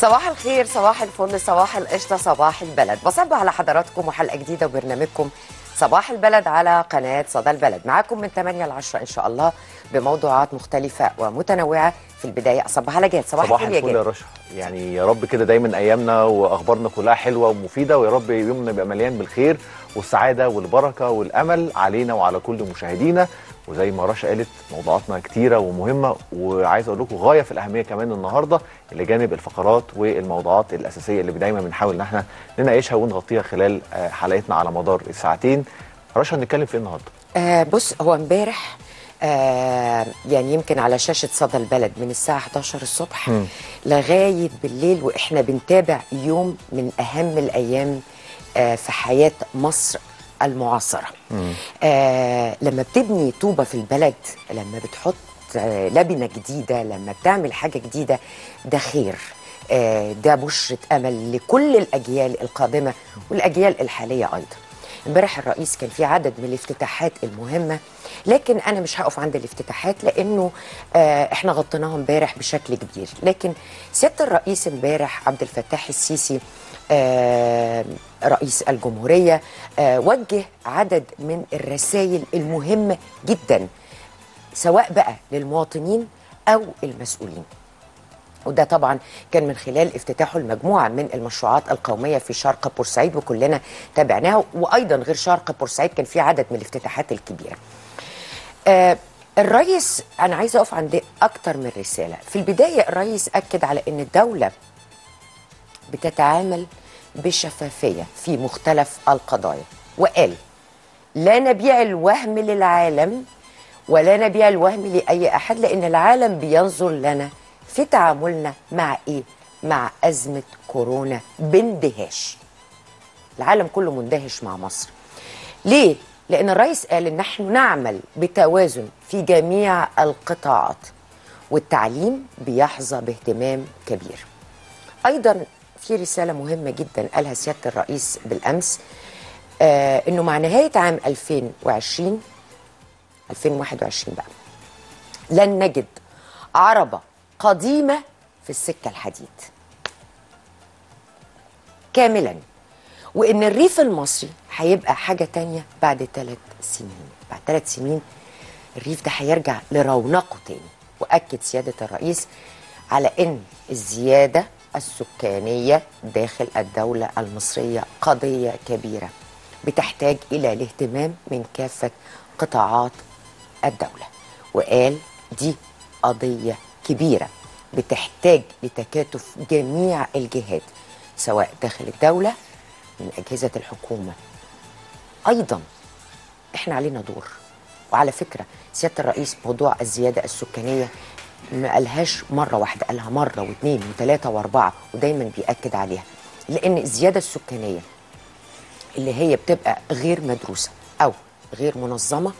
صباح الخير صباح الفل صباح القشطة صباح البلد. بصب على حضراتكم وحلقة جديدة وبرنامجكم صباح البلد على قناة صدى البلد. معاكم من 8 ل 10 إن شاء الله بموضوعات مختلفة ومتنوعة في البداية. أصبح على جاد صباح, صباح الفل يا الفل يا جاد رشا. يعني يا رب كده دايما أيامنا وأخبارنا كلها حلوة ومفيدة ويا رب يومنا يبقى مليان بالخير والسعادة والبركة والأمل علينا وعلى كل مشاهدينا. وزي ما رشا قالت موضوعاتنا كتيرة ومهمة وعايز أقول لكم غاية في الأهمية كمان النهارده اللي جانب الفقرات والموضوعات الأساسية اللي دايما بنحاول إن إحنا نناقشها ونغطيها خلال آه، حلقتنا على مدار الساعتين رشا هنتكلم في إيه النهارده آه بص هو امبارح آه يعني يمكن على شاشة صدى البلد من الساعة 11 الصبح مم. لغاية بالليل وإحنا بنتابع يوم من أهم الأيام آه في حياة مصر المعاصرة. آه لما بتبني طوبة في البلد لما بتحط آه لبنة جديدة لما بتعمل حاجة جديدة ده خير. آه ده بشرة أمل لكل الأجيال القادمة والأجيال الحالية أيضا. امبارح الرئيس كان في عدد من الافتتاحات المهمة لكن أنا مش هقف عند الافتتاحات لأنه آه إحنا غطيناها امبارح بشكل كبير. لكن سيادة الرئيس امبارح عبد الفتاح السيسي رئيس الجمهورية آه وجه عدد من الرسائل المهمه جدا سواء بقى للمواطنين أو المسؤولين. وده طبعا كان من خلال افتتاحه المجموعة من المشروعات القومية في شرق بورسعيد وكلنا تابعناها. وأيضا غير شرق بورسعيد كان في عدد من الافتتاحات الكبيرة. آه الرئيس أنا عايزة أقف عند أكتر من رسالة. في البداية الرئيس أكد على أن الدولة بتتعامل بشفافية في مختلف القضايا وقال لا نبيع الوهم للعالم ولا نبيع الوهم لأي أحد لأن العالم بينظر لنا في تعاملنا مع إيه؟ مع أزمة كورونا باندهاش العالم كله مندهش مع مصر ليه؟ لأن الرئيس قال إن نحن نعمل بتوازن في جميع القطاعات والتعليم بيحظى باهتمام كبير أيضا في رسالة مهمة جدا قالها سيادة الرئيس بالأمس آه إنه مع نهاية عام 2020 2021 بقى لن نجد عربة قديمة في السكة الحديد. كاملا. وإن الريف المصري هيبقى حاجة تانية بعد ثلاث سنين. بعد ثلاث سنين الريف ده هيرجع لرونقه تاني. وأكد سيادة الرئيس على إن الزيادة السكانية داخل الدولة المصرية قضية كبيرة بتحتاج إلى الاهتمام من كافة قطاعات الدولة. وقال دي قضية كبيرة بتحتاج لتكاتف جميع الجهات سواء داخل الدولة من أجهزة الحكومة. أيضا إحنا علينا دور. وعلى فكرة سيادة الرئيس موضوع الزيادة السكانية ما قالهاش مرة واحدة قالها مرة واثنين وثلاثة وأربعة ودايما بيأكد عليها. لأن الزيادة السكانية اللي هي بتبقى غير مدروسة أو غير منظمة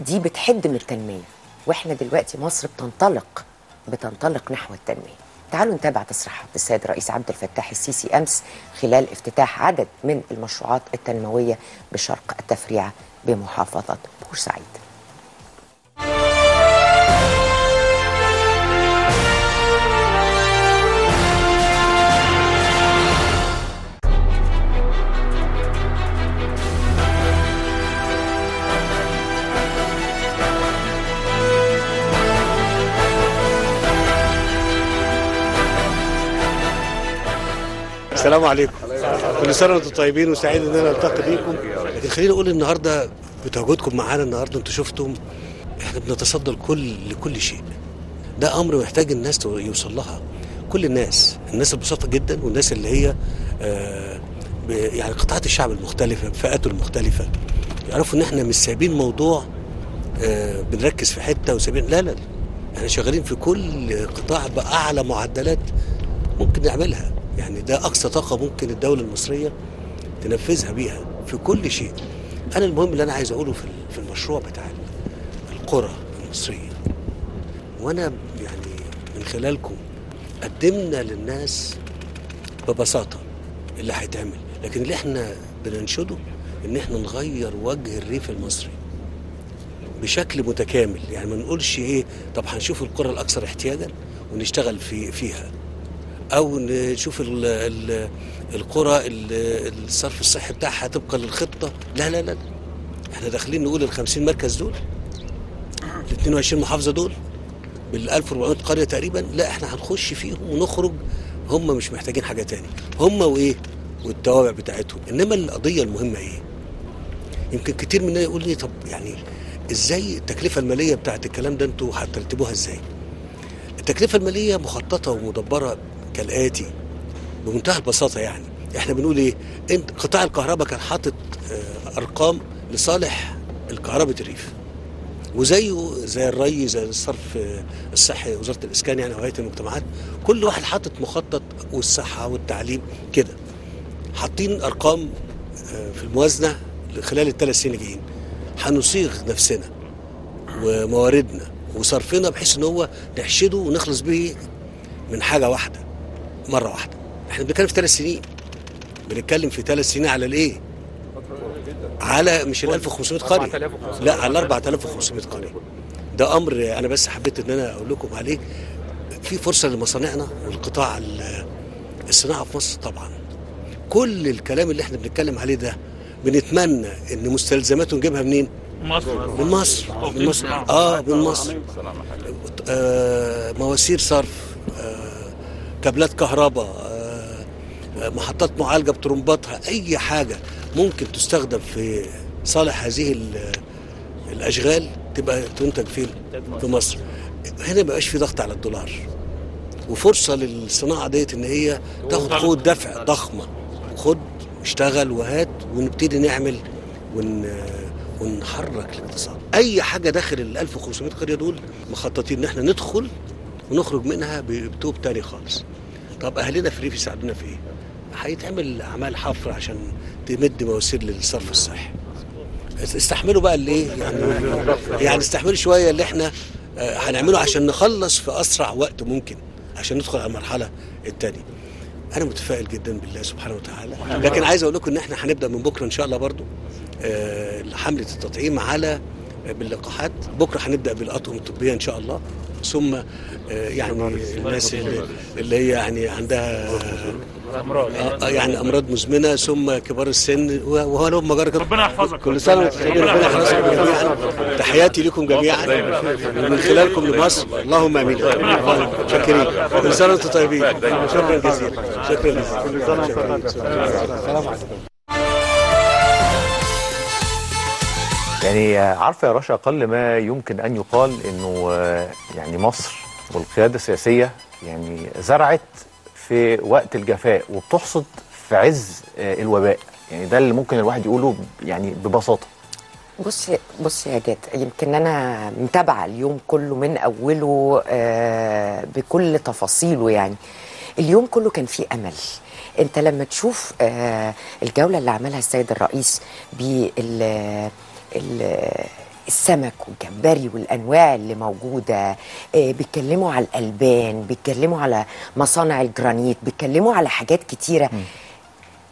دي بتحد من التنمية. وإحنا دلوقتي مصر بتنطلق بتنطلق نحو التنمية. تعالوا نتابع تصريحات السيد الرئيس عبد الفتاح السيسي أمس خلال افتتاح عدد من المشروعات التنموية بشرق التفريعة بمحافظة بورسعيد. السلام عليكم. كل سنة وأنتم طيبين وسعيد إن أنا ألتقي بيكم. لكن خليني أقول النهارده بتواجدكم معانا النهارده أنتم شفتم. إحنا بنتصدى لكل لكل شيء. ده أمر محتاج الناس يوصل لها. كل الناس الناس البسيطه جدا والناس اللي هي آه يعني قطاعات الشعب المختلفة فئاته المختلفة. يعرفوا إن إحنا مش سايبين موضوع آه بنركز في حتة وسايبين لا لا. إحنا شغالين في كل قطاع بأعلى معدلات ممكن نعملها. يعني ده أقصى طاقة ممكن الدولة المصرية تنفذها بيها في كل شيء. أنا المهم اللي أنا عايز أقوله في في المشروع بتاع ال- القرى المصرية. وأنا يعني من خلالكم قدمنا للناس ببساطة اللي هيتعمل. لكن اللي إحنا بننشده إن إحنا نغير وجه الريف المصري بشكل متكامل. يعني ما نقولش إيه طب هنشوف القرى الأكثر احتياجا ونشتغل في فيها. أو نشوف ال ال القرى ال- الصرف الصحي بتاعها طبقا للخطة. لا لا لا. إحنا داخلين نقول ال 50 مركز دول ال 22 محافظة دول بال 1400 قرية تقريبا لا إحنا هنخش فيهم ونخرج هم مش محتاجين حاجة تاني. هم وإيه؟ والتوابع بتاعتهم. إنما القضية المهمة إيه؟ يمكن كتير مننا يقول لي طب يعني إزاي التكلفة المالية بتاعت الكلام ده أنتوا هترتبوها إزاي؟ التكلفة المالية مخططة ومدبرة كالآتي. بمنتهى البساطة يعني. إحنا بنقول إيه؟ قطاع الكهرباء كان حاطط آه، أرقام لصالح الكهرباء الريف وزيه زي الري زي الصرف آه، الصحي وزارة الإسكان يعني وهيئه المجتمعات كل واحد حاطط مخطط والصحة والتعليم كده. حاطين أرقام آه، في الموازنة خلال الثلاث سنين الجايين. هنصيغ نفسنا ومواردنا وصرفنا بحيث إن هو نحشده ونخلص به من حاجة واحدة. مرة واحدة. إحنا بنتكلم في ثلاث سنين. بنتكلم في ثلاث سنين على الإيه؟ على مش ال 1500 قرية. لا على 4500 قرية. ده أمر أنا بس حبيت إن أنا أقول لكم عليه. في فرصة لمصانعنا والقطاع ال- الصناعة في مصر طبعا. كل الكلام اللي إحنا بنتكلم عليه ده بنتمنى إن مستلزماته نجيبها منين؟ مصر. من مصر. من مصر. آه من مصر. آه مواسير صرف. آه كابلات كهرباء آه آه، محطات معالجة بطرمباتها أي حاجة ممكن تستخدم في صالح هذه ال- الأشغال تبقى تنتج فين؟ في مصر. هنا ما في ضغط على الدولار. وفرصة للصناعة ديت إن هي تاخد قوة دفع ضخمة. خد اشتغل وهات ونبتدي نعمل ون ونحرك الاقتصاد. أي حاجة داخل ال 1500 قرية دول مخططين إن إحنا ندخل ونخرج منها بتوب تاني خالص. طب أهلنا في الريف يساعدونا في إيه؟ هيتعمل أعمال حفر عشان تمد مواسير للصرف الصحي. استحملوا بقى اللي إيه؟ يعني يعني استحملوا شوية اللي إحنا آه، هنعمله عشان نخلص في أسرع وقت ممكن عشان ندخل على المرحلة الثانية أنا متفائل جدا بالله سبحانه وتعالى. لكن عايز أقول لكم إن إحنا هنبدأ من بكرة إن شاء الله برضو آه، حملة التطعيم على آه، باللقاحات. بكرة هنبدأ بالأطقم الطبية إن شاء الله. ثم آه، يعني الناس اللي, اللي هي يعني عندها آه، آه، يعني أمراض مزمنة ثم كبار السن وهو لهم مجرد ربنا يحفظك. كل سنة وأنتم طيبين ربنا يحفظكم جميعا تحياتي لكم جميعا. ومن خلالكم لمصر. اللهم آمين. شاكرين. كل سنة وأنتم طيبين. شكرا جزيلا. شكرا جزيلا. السلام عليكم. يعني عارفة يا رشا أقل ما يمكن أن يقال إنه آه، يعني مصر والقيادة السياسية يعني زرعت في وقت الجفاء وبتحصد في عز آه، الوباء. يعني ده اللي ممكن الواحد يقوله يعني ببساطة. بص بص يا جاد يمكن أنا متابعة اليوم كله من أوله آه بكل تفاصيله يعني. اليوم كله كان فيه أمل. أنت لما تشوف الجولة اللي عملها السيد الرئيس بال ال- السمك والجمبري والأنواع اللي موجودة. آه، بيتكلموا على الألبان بيتكلموا على مصانع الجرانيت بيتكلموا على حاجات كتيرة.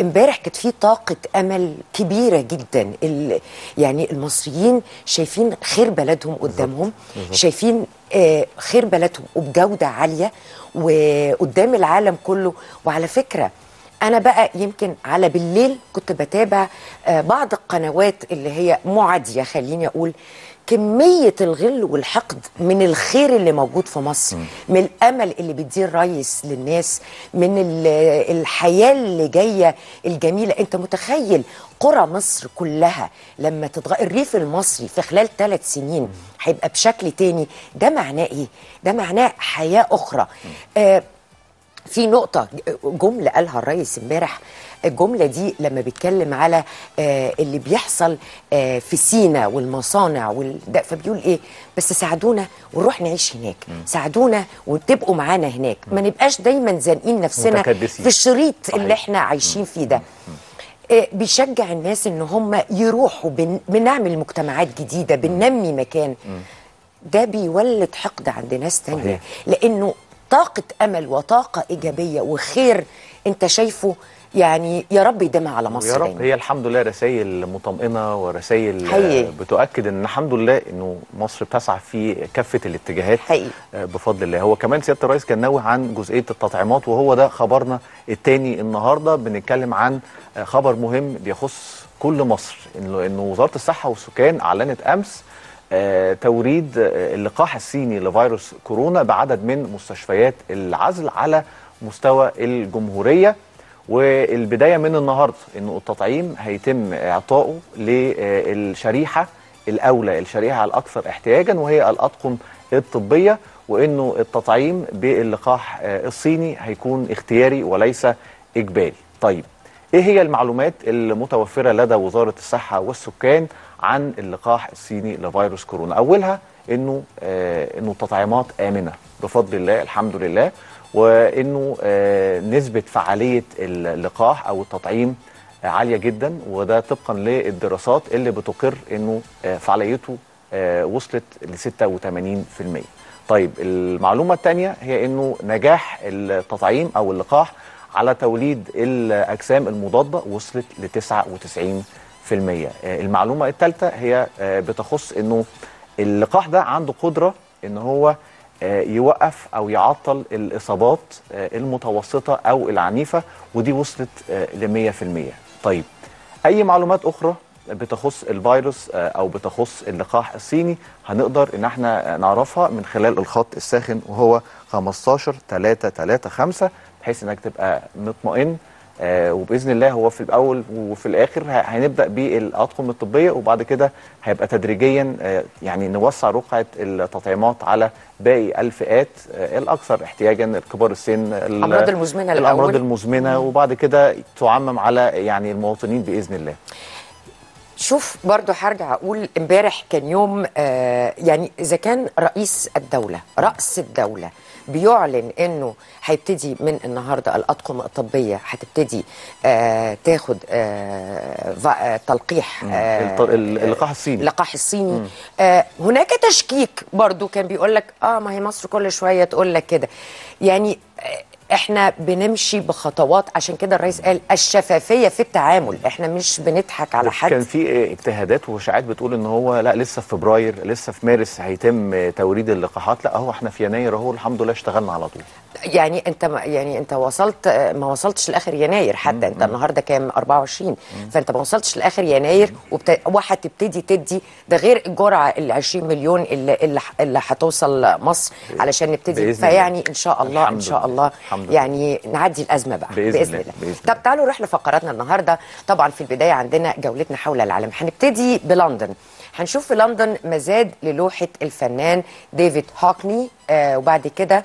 امبارح كانت في طاقة أمل كبيرة جدا. ال- يعني المصريين شايفين خير بلدهم قدامهم شايفين آه، خير بلدهم وبجودة عالية وقدام العالم كله. وعلى فكرة أنا بقى يمكن على بالليل كنت بتابع آه، بعض القنوات اللي هي معادية خليني أقول كمية الغل والحقد من الخير اللي موجود في مصر من الأمل اللي بيديه الرئيس للناس من ال- الحياة اللي جاية الجميلة. أنت متخيل قرى مصر كلها لما تتغير الريف المصري في خلال ثلاث سنين هيبقى بشكل تاني ده معناه إيه؟ ده معناه حياة أخرى. آه في نقطة جملة قالها الرئيس امبارح. الجملة دي لما بيتكلم على آه اللي بيحصل آه في سينا والمصانع وال... فبيقول إيه؟ بس ساعدونا ونروح نعيش هناك. ساعدونا وتبقوا معانا هناك. ما نبقاش دايما زانقين نفسنا. في الشريط. اللي إحنا عايشين فيه ده. آه، بيشجع الناس إن هم يروحوا بن... بنعمل مجتمعات جديدة بننمي مكان. ده بيولد حقد عند ناس تانية. صحيح. لأنه طاقة أمل وطاقة إيجابية وخير أنت شايفه يعني يا رب يديمها على مصر يا رب دايما هي الحمد لله رسائل مطمئنة ورسائل حقيقي. آه، بتؤكد إن الحمد لله إنه مصر بتسعى في كافة الاتجاهات حقيقي. آه، بفضل الله هو كمان سيادة الرئيس كان ناوي عن جزئية التطعيمات وهو ده خبرنا الثاني النهارده بنتكلم عن آه، خبر مهم بيخص كل مصر إنه وزارة الصحة والسكان أعلنت أمس توريد آه، اللقاح الصيني لفيروس كورونا بعدد من مستشفيات العزل على مستوى الجمهورية والبداية من النهارده انه التطعيم هيتم إعطائه للشريحة الأولى الشريحة الأكثر احتياجا وهي الأطقم الطبية وإنه التطعيم باللقاح آه، الصيني هيكون اختياري وليس إجباري. طيب إيه هي المعلومات المتوفرة لدى وزارة الصحة والسكان عن اللقاح الصيني لفيروس كورونا؟ أولها إنه آه إنه التطعيمات آمنة بفضل الله الحمد لله وإنه آه نسبة فعالية اللقاح أو التطعيم آه عالية جدا وده طبقا للدراسات اللي بتقر إنه آه فعاليته آه وصلت ل 86%. طيب المعلومة الثانية هي إنه نجاح التطعيم أو اللقاح على توليد الأجسام المضادة وصلت ل 99%. آه، المعلومة الثالثه هي آه، بتخص إنه اللقاح ده عنده قدرة إن هو آه، يوقف أو يعطل الإصابات المتوسطة أو العنيفة ودي وصلت ل 100%. طيب أي معلومات أخرى بتخص الفيروس أو بتخص اللقاح الصيني هنقدر إن إحنا نعرفها من خلال الخط الساخن وهو 15 3 3 5 بحيث إنك تبقى مطمئن آه، وبإذن الله هو في الأول وفي الآخر هنبدأ بالاطقم الطبية وبعد كده هيبقى تدريجيا آه، يعني نوسع رقعة التطعيمات على باقي الفئات آه، الأكثر احتياجا كبار السن ال- الأمراض المزمنة الأمراض الأول. المزمنه وبعد كده تعمم على يعني المواطنين بإذن الله شوف برضو هرجع أقول إمبارح كان يوم آه يعني إذا كان رئيس الدولة رأس الدولة بيعلن إنه هيبتدي من النهارده الأطقم الطبية هتبتدي آه تاخد آه آه تلقيح ال- اللقاح الصيني. اللقاح الصيني. آه هناك تشكيك برضو كان بيقول لك آه ما هي مصر كل شوية تقول لك كده. يعني آه إحنا بنمشي بخطوات. عشان كده الرئيس قال الشفافية في التعامل. إحنا مش بنضحك على حد. كان في اجتهادات واشاعات بتقول إن هو لا لسه في فبراير لسه في مارس هيتم توريد اللقاحات. لا هو إحنا في يناير أهو الحمد لله اشتغلنا على طول. يعني انت ما يعني انت وصلت ما وصلتش لآخر يناير حتى انت النهارده كام؟ 24 فانت ما وصلتش لآخر يناير وبت... وهتبتدي تدي ده غير الجرعة ال 20 مليون اللي اللي, اللي هتوصل مصر علشان نبتدي. فيعني إن شاء الله إن شاء لله. الله. يعني نعدي الأزمة بقى بإذن الله. بإذن طب تعالوا نروح لفقراتنا النهارده. طبعا في البداية عندنا جولتنا حول العالم. هنبتدي بلندن. هنشوف في لندن مزاد للوحة الفنان ديفيد هوكني آه وبعد كده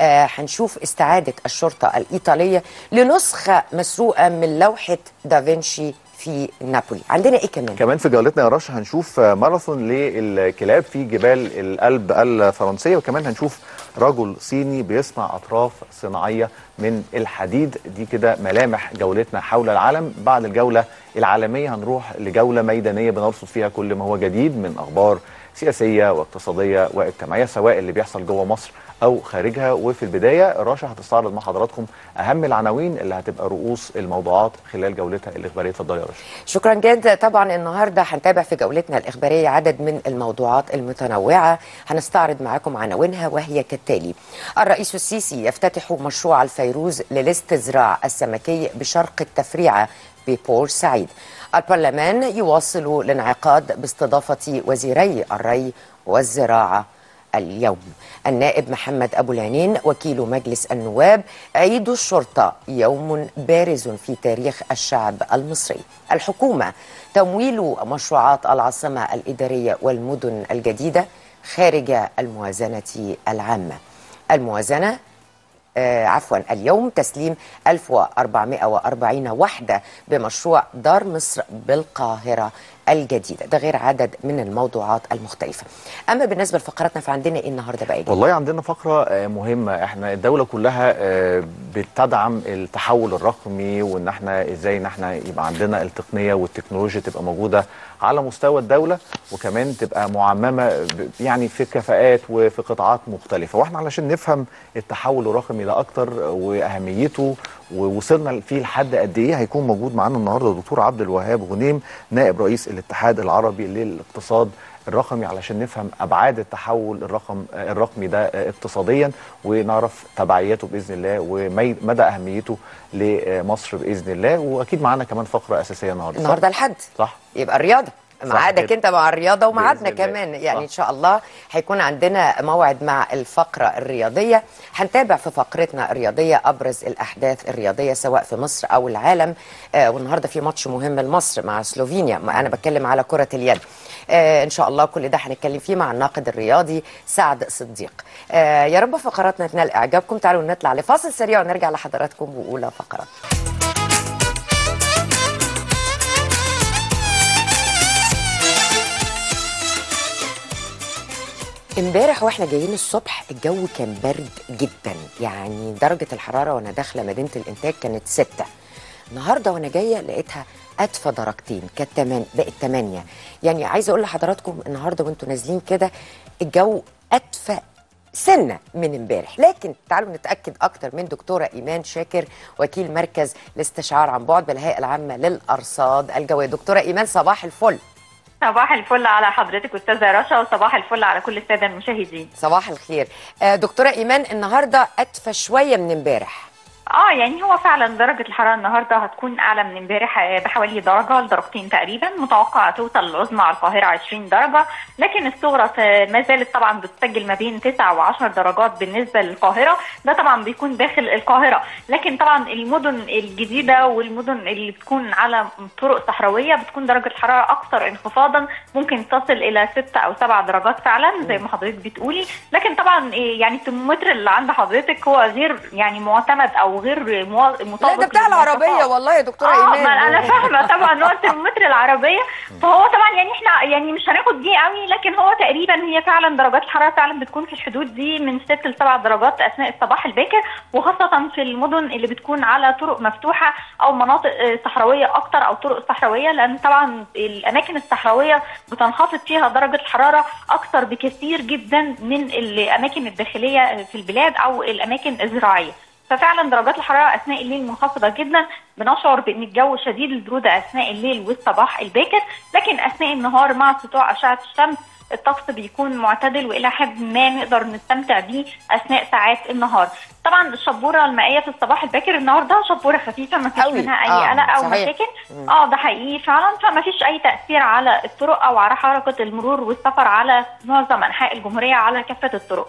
آه هنشوف استعادة الشرطة الإيطالية لنسخة مسروقة من لوحة دافنشي في نابولي. عندنا إيه كمان؟ كمان في جولتنا يا رشا هنشوف ماراثون للكلاب في جبال الألب الفرنسية وكمان هنشوف رجل صيني بيصنع أطراف صناعية من الحديد. دي كده ملامح جولتنا حول العالم. بعد الجولة العالمية هنروح لجولة ميدانية بنرصد فيها كل ما هو جديد من أخبار سياسية واقتصادية واجتماعية سواء اللي بيحصل جوه مصر أو خارجها. وفي البداية رشا هتستعرض مع حضراتكم أهم العناوين اللي هتبقى رؤوس الموضوعات خلال جولتها الإخبارية. اتفضلي يا رشا شكرا جدا. طبعا النهارده هنتابع في جولتنا الإخبارية عدد من الموضوعات المتنوعة. هنستعرض معاكم عناوينها وهي كالتالي. الرئيس السيسي يفتتح مشروع الفيروز للاستزراع السمكي بشرق التفريعة ببورسعيد البرلمان يواصل الانعقاد باستضافة وزيري الري والزراعة. اليوم. النائب محمد أبو العنين وكيل مجلس النواب عيد الشرطة يوم بارز في تاريخ الشعب المصري. الحكومة تمويل مشروعات العاصمة الإدارية والمدن الجديدة خارج الموازنة العامة. الموازنة آه عفوا اليوم تسليم 1440 وحدة بمشروع دار مصر بالقاهرة. الجديدة. ده غير عدد من الموضوعات المختلفة. أما بالنسبة لفقراتنا فعندنا إيه النهاردة بقى إيه؟ والله عندنا فقرة آه، مهمة. إحنا الدولة كلها آه، بتدعم التحول الرقمي وإن إحنا إزاي إن إحنا يبقى عندنا التقنية والتكنولوجيا تبقى موجودة على مستوى الدولة وكمان تبقى معممة ب- يعني في كفاءات وفي قطاعات مختلفة. وإحنا علشان نفهم التحول الرقمي ده أكتر وأهميته ووصلنا فيه لحد قد إيه هيكون موجود معانا النهارده الدكتور عبد الوهاب غنيم نائب رئيس الاتحاد العربي للاقتصاد الرقمي علشان نفهم أبعاد التحول الرقم الرقمي ده اقتصاديا ونعرف تبعياته بإذن الله ومدى أهميته لمصر بإذن الله وأكيد معانا كمان فقرة أساسية النهارده النهارده الحد. صح. يبقى الرياضة. ميعادك كده. انت مع الرياضة وميعادنا الله. كمان. يعني. إن شاء الله هيكون عندنا موعد مع الفقرة الرياضية. هنتابع في فقرتنا الرياضية أبرز الأحداث الرياضية سواء في مصر أو العالم. آه والنهاردة في ماتش مهم لمصر مع سلوفينيا. أنا بتكلم على كرة اليد. آه إن شاء الله كل ده هنتكلم فيه مع الناقد الرياضي سعد صديق. آه يا رب فقراتنا تنال إعجابكم. تعالوا نطلع لفاصل سريع ونرجع لحضراتكم وأولى فقرات. امبارح وإحنا جايين الصبح الجو كان برد جدا. يعني درجة الحرارة وأنا داخلة مدينة الإنتاج كانت ستة. النهاردة وأنا جاية لقيتها أدفى درجتين كانت تمن بقت تمانية. يعني عايزة أقول لحضراتكم النهاردة وانتوا نازلين كده الجو أدفى سنة من امبارح. لكن تعالوا نتأكد أكتر من دكتورة إيمان شاكر وكيل مركز الاستشعار عن بعد بالهيئة العامة للأرصاد الجوية. دكتورة إيمان صباح الفل. صباح الفل على حضرتك أستاذة رشا وصباح الفل على كل السادة المشاهدين. صباح الخير. آه، دكتورة إيمان النهاردة أدفى شوية من امبارح. آه يعني هو فعلا درجة الحرارة النهارده هتكون أعلى من امبارح آه، بحوالي درجة لدرجتين تقريبا متوقع توصل العظمى على القاهرة 20 درجة لكن الصغرى آه، ما زالت طبعا بتسجل ما بين 9 و10 درجات بالنسبة للقاهرة ده طبعا بيكون داخل القاهرة. لكن طبعا المدن الجديدة والمدن اللي بتكون على طرق صحراوية بتكون درجة الحرارة أكثر انخفاضا ممكن تصل إلى 6 أو 7 درجات فعلا زي ما حضرتك بتقولي. لكن طبعا إيه، يعني الترمومتر اللي عند حضرتك هو غير يعني معتمد أو غير مطابق لا ده بتاع العربية للمواصفات. والله يا دكتورة آه إيمان. ما أنا فاهمة طبعا هو الترمومتر العربية. فهو طبعا يعني إحنا يعني مش هناخد دي قوي لكن هو تقريبا هي فعلا درجات الحرارة فعلا بتكون في الحدود دي من 6 ل 7 درجات أثناء الصباح الباكر وخاصة في المدن اللي بتكون على طرق مفتوحة أو مناطق آه، صحراوية أكتر أو طرق صحراوية لأن طبعا الأماكن الصحراوية بتنخفض فيها درجة الحرارة أكتر بكثير جدا من الأماكن الداخلية في البلاد أو الأماكن الزراعية. ففعلا درجات الحرارة أثناء الليل منخفضة جدا بنشعر بإن الجو شديد البروده أثناء الليل والصباح الباكر لكن أثناء النهار مع سطوع أشعة الشمس الطقس بيكون معتدل وإلى حد ما نقدر نستمتع بيه أثناء ساعات النهار. طبعا الشبورة المائية في الصباح الباكر النهارده شبورة خفيفة ما فيش. منها أي آه، قلق أو. مشاكل. آه ده حقيقي فعلا. فما فيش أي تأثير على الطرق أو على حركة المرور والسفر على معظم أنحاء الجمهورية على كافة الطرق.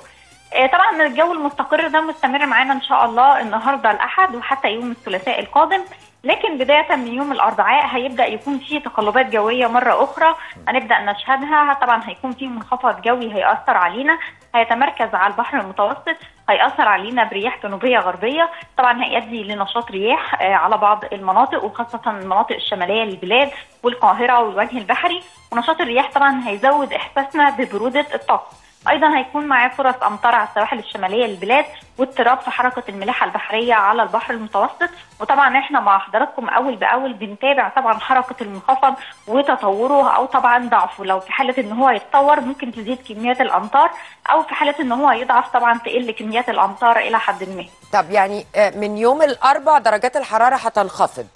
طبعا الجو المستقر ده مستمر معانا إن شاء الله النهارده الأحد وحتى يوم الثلاثاء القادم. لكن بداية من يوم الأربعاء هيبدأ يكون في تقلبات جوية مرة أخرى. هنبدأ نشهدها. طبعا هيكون في منخفض جوي هيأثر علينا. هيتمركز على البحر المتوسط. هيأثر علينا برياح جنوبية غربية. طبعا هيؤدي لنشاط رياح آه، على بعض المناطق وخاصة المناطق الشمالية للبلاد والقاهرة والوجه البحري. ونشاط الرياح طبعا هيزود إحساسنا ببرودة الطقس أيضا هيكون معاه فرص امطار على السواحل الشمالية للبلاد واضطراب في حركة الملاحة البحرية على البحر المتوسط. وطبعا إحنا مع حضراتكم أول بأول بنتابع طبعا حركة المنخفض وتطوره أو طبعا ضعفه. لو في حالة إن هو يتطور ممكن تزيد كميات الأمطار أو في حالة إن هو يضعف طبعا تقل كميات الأمطار إلى حد ما. طب يعني آه، من يوم الأربع درجات الحرارة هتنخفض.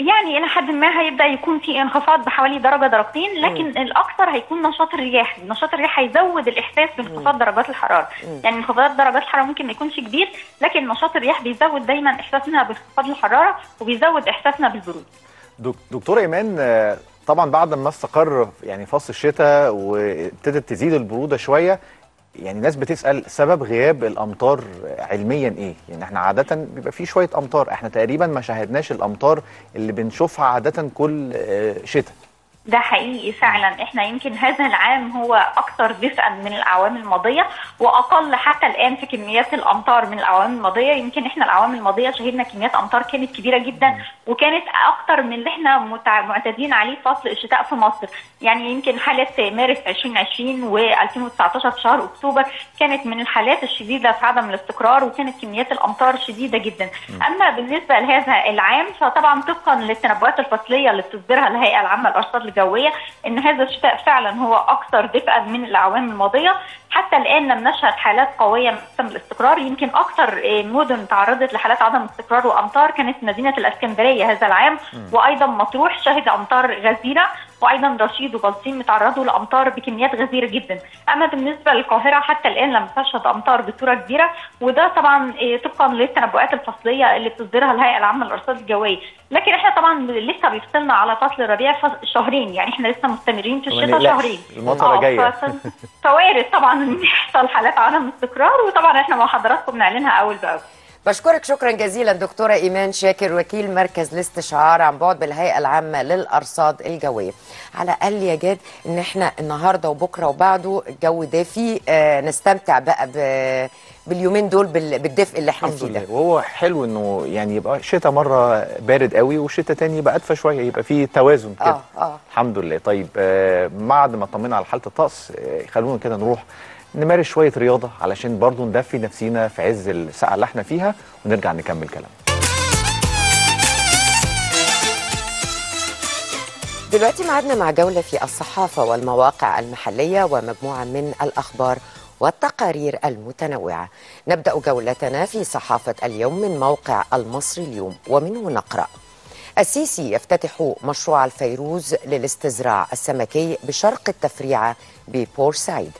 يعني إلى حد ما هيبدأ يكون في انخفاض بحوالي درجة درجتين لكن الأكثر هيكون نشاط الرياح نشاط الرياح هيزود الإحساس بانخفاض درجات الحرارة. يعني انخفاض درجات الحرارة ممكن ما يكونش كبير لكن نشاط الرياح بيزود دايما إحساسنا بانخفاض الحرارة وبيزود إحساسنا بالبرود. دك- دكتورة إيمان آه، طبعا بعد ما استقر يعني فصل الشتاء وابتدت تزيد البرودة شوية يعني ناس بتسأل سبب غياب الأمطار علميا إيه؟ يعني إحنا عادة بيبقى في شوية أمطار إحنا تقريبا ما شاهدناش الأمطار اللي بنشوفها عادة كل آه، شتاء ده حقيقي فعلا. إحنا يمكن هذا العام هو أكثر دفئا من الأعوام الماضية وأقل حتى الآن في كميات الأمطار من الأعوام الماضية. يمكن إحنا الأعوام الماضية شهدنا كميات أمطار كانت كبيرة جدا وكانت أكثر من اللي إحنا معتادين عليه في فصل الشتاء في مصر. يعني يمكن حاله مارس 2020 و2019 في شهر أكتوبر كانت من الحالات الشديدة في عدم الاستقرار وكانت كميات الأمطار شديدة جدا. أما بالنسبة لهذا العام فطبعا طبقا للتنبؤات الفصلية اللي بتصدرها الهيئة العامة للارصاد الجوية إن هذا الشتاء فعلا هو أكثر دفئا من الأعوام الماضية. حتى الآن لم نشهد حالات قوية من الاستقرار. يمكن أكثر آه، مدن تعرضت لحالات عدم استقرار وأمطار كانت مدينة الإسكندرية هذا العام وأيضا مطروح. شهد أمطار غزيرة. وأيضا رشيد وبلطيم تعرضوا لأمطار بكميات غزيرة جدا. أما بالنسبة للقاهرة حتى الآن لم تشهد أمطار بصورة كبيرة وده طبعا آه، طبقا للتنبؤات الفصلية اللي بتصدرها الهيئة العامة للأرصاد الجوية. لكن إحنا طبعا لسه بيفصلنا على فصل الربيع شهرين. يعني إحنا لسه مستمرين في الشتاء شهرين. المطرة آه، جاية. ف- فوارد طبعا إن يحصل حالات عدم استقرار وطبعا إحنا مع حضراتكم نعلنها أول بأول. بشكرك شكرا جزيلا دكتورة إيمان شاكر وكيل مركز الاستشعار عن بعد بالهيئة العامة للأرصاد الجوية. على الأقل يا جاد إن إحنا النهاردة وبكرة وبعده الجو دافي آه نستمتع بقى ب- باليومين دول بال- بالدفء اللي إحنا فيه ده. وهو حلو إنه يعني يبقى شتاء مرة بارد قوي وشتاء تاني يبقى أدفى شوية يبقى فيه توازن كده. آه آه. الحمد لله. طيب آه بعد ما طمنا على حالة الطقس آه خلونا كده نروح نمارس شوية رياضة علشان برضو ندفي نفسينا في عز الساعة اللي إحنا فيها ونرجع نكمل كلام. دلوقتي معادنا مع جولة في الصحافة والمواقع المحلية ومجموعة من الأخبار والتقارير المتنوعة. نبدأ جولتنا في صحافة اليوم من موقع المصري اليوم ومنه نقرأ. السيسي يفتتح مشروع الفيروز للاستزراع السمكي بشرق التفريعة ببورسعيد.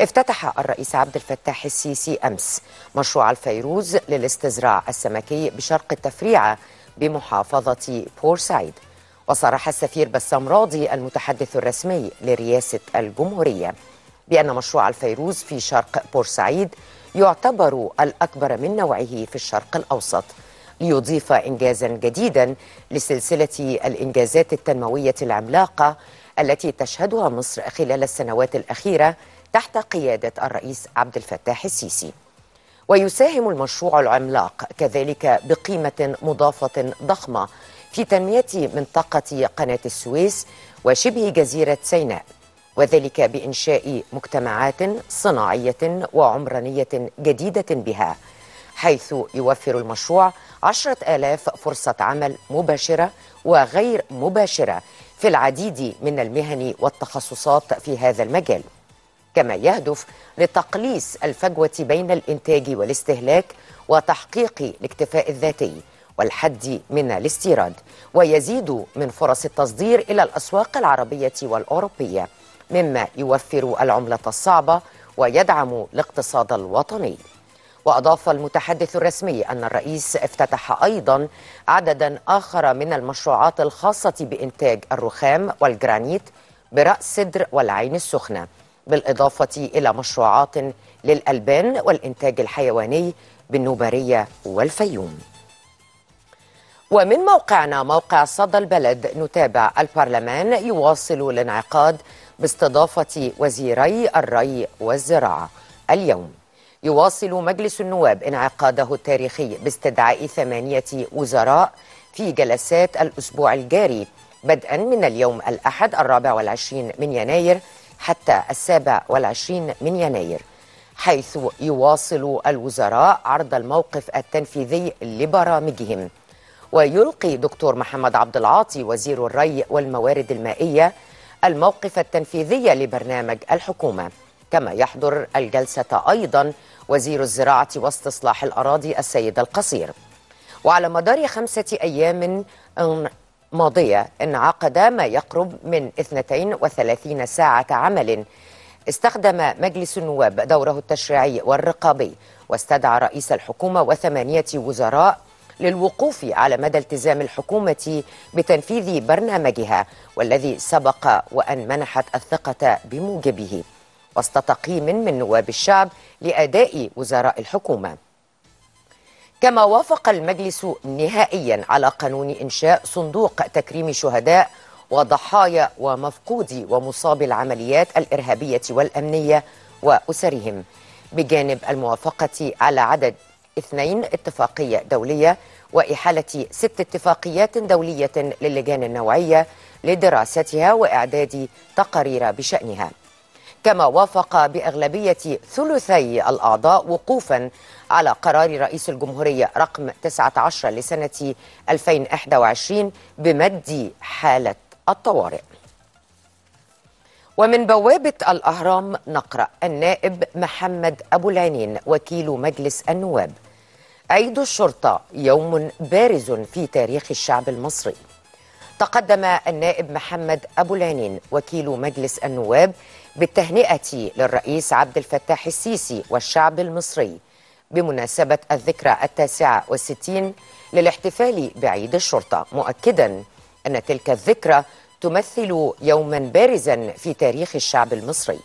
افتتح الرئيس عبد الفتاح السيسي أمس مشروع الفيروز للاستزراع السمكي بشرق التفريعة بمحافظة بورسعيد وصرح السفير بسام راضي المتحدث الرسمي لرئاسة الجمهورية بأن مشروع الفيروز في شرق بورسعيد يعتبر الأكبر من نوعه في الشرق الأوسط ليضيف إنجازا جديدا لسلسلة الإنجازات التنموية العملاقة التي تشهدها مصر خلال السنوات الأخيرة تحت قيادة الرئيس عبد الفتاح السيسي. ويساهم المشروع العملاق كذلك بقيمة مضافة ضخمة في تنمية منطقة قناة السويس وشبه جزيرة سيناء وذلك بإنشاء مجتمعات صناعية وعمرانية جديدة بها حيث يوفر المشروع عشرة آلاف فرصة عمل مباشرة وغير مباشرة في العديد من المهن والتخصصات في هذا المجال. كما يهدف لتقليص الفجوة بين الإنتاج والاستهلاك وتحقيق الاكتفاء الذاتي والحد من الاستيراد ويزيد من فرص التصدير إلى الأسواق العربية والأوروبية مما يوفر العملة الصعبة ويدعم الاقتصاد الوطني. وأضاف المتحدث الرسمي أن الرئيس افتتح أيضا عددا آخر من المشروعات الخاصة بإنتاج الرخام والجرانيت برأس سدر والعين السخنة. بالإضافة إلى مشروعات للألبان والإنتاج الحيواني بالنوبارية والفيوم. ومن موقعنا موقع صدى البلد نتابع البرلمان يواصل الانعقاد باستضافة وزيري الري والزراعة اليوم. يواصل مجلس النواب انعقاده التاريخي باستدعاء ثمانية وزراء في جلسات الأسبوع الجاري بدءا من اليوم الأحد الرابع والعشرين من يناير حتى السابع والعشرين من يناير حيث يواصل الوزراء عرض الموقف التنفيذي لبرامجهم. ويلقي دكتور محمد عبد العاطي وزير الري والموارد المائية الموقف التنفيذي لبرنامج الحكومة. كما يحضر الجلسة أيضا وزير الزراعة واستصلاح الأراضي السيد القصير. وعلى مدار خمسة أيام ماضية انعقد ما يقرب من 32 ساعة عمل. استخدم مجلس النواب دوره التشريعي والرقابي واستدعى رئيس الحكومة وثمانية وزراء للوقوف على مدى التزام الحكومة بتنفيذ برنامجها والذي سبق وأن منحت الثقة بموجبه. وسط تقييم من نواب الشعب لأداء وزراء الحكومة. كما وافق المجلس نهائيا على قانون إنشاء صندوق تكريم شهداء وضحايا ومفقودي ومصاب العمليات الإرهابية والأمنية وأسرهم. بجانب الموافقة على عدد اثنين اتفاقية دولية وإحالة ست اتفاقيات دولية للجان النوعية لدراستها وإعداد تقارير بشأنها. كما وافق بأغلبية ثلثي الأعضاء وقوفا على قرار رئيس الجمهورية رقم 19 لسنة 2021 بمد حالة الطوارئ. ومن بوابة الأهرام نقرأ النائب محمد أبو العينين وكيل مجلس النواب. عيد الشرطة يوم بارز في تاريخ الشعب المصري. تقدم النائب محمد أبو العينين وكيل مجلس النواب بالتهنئة للرئيس عبد الفتاح السيسي والشعب المصري. بمناسبة الذكرى التاسعة والستين للاحتفال بعيد الشرطة مؤكدا أن تلك الذكرى تمثل يوما بارزا في تاريخ الشعب المصري.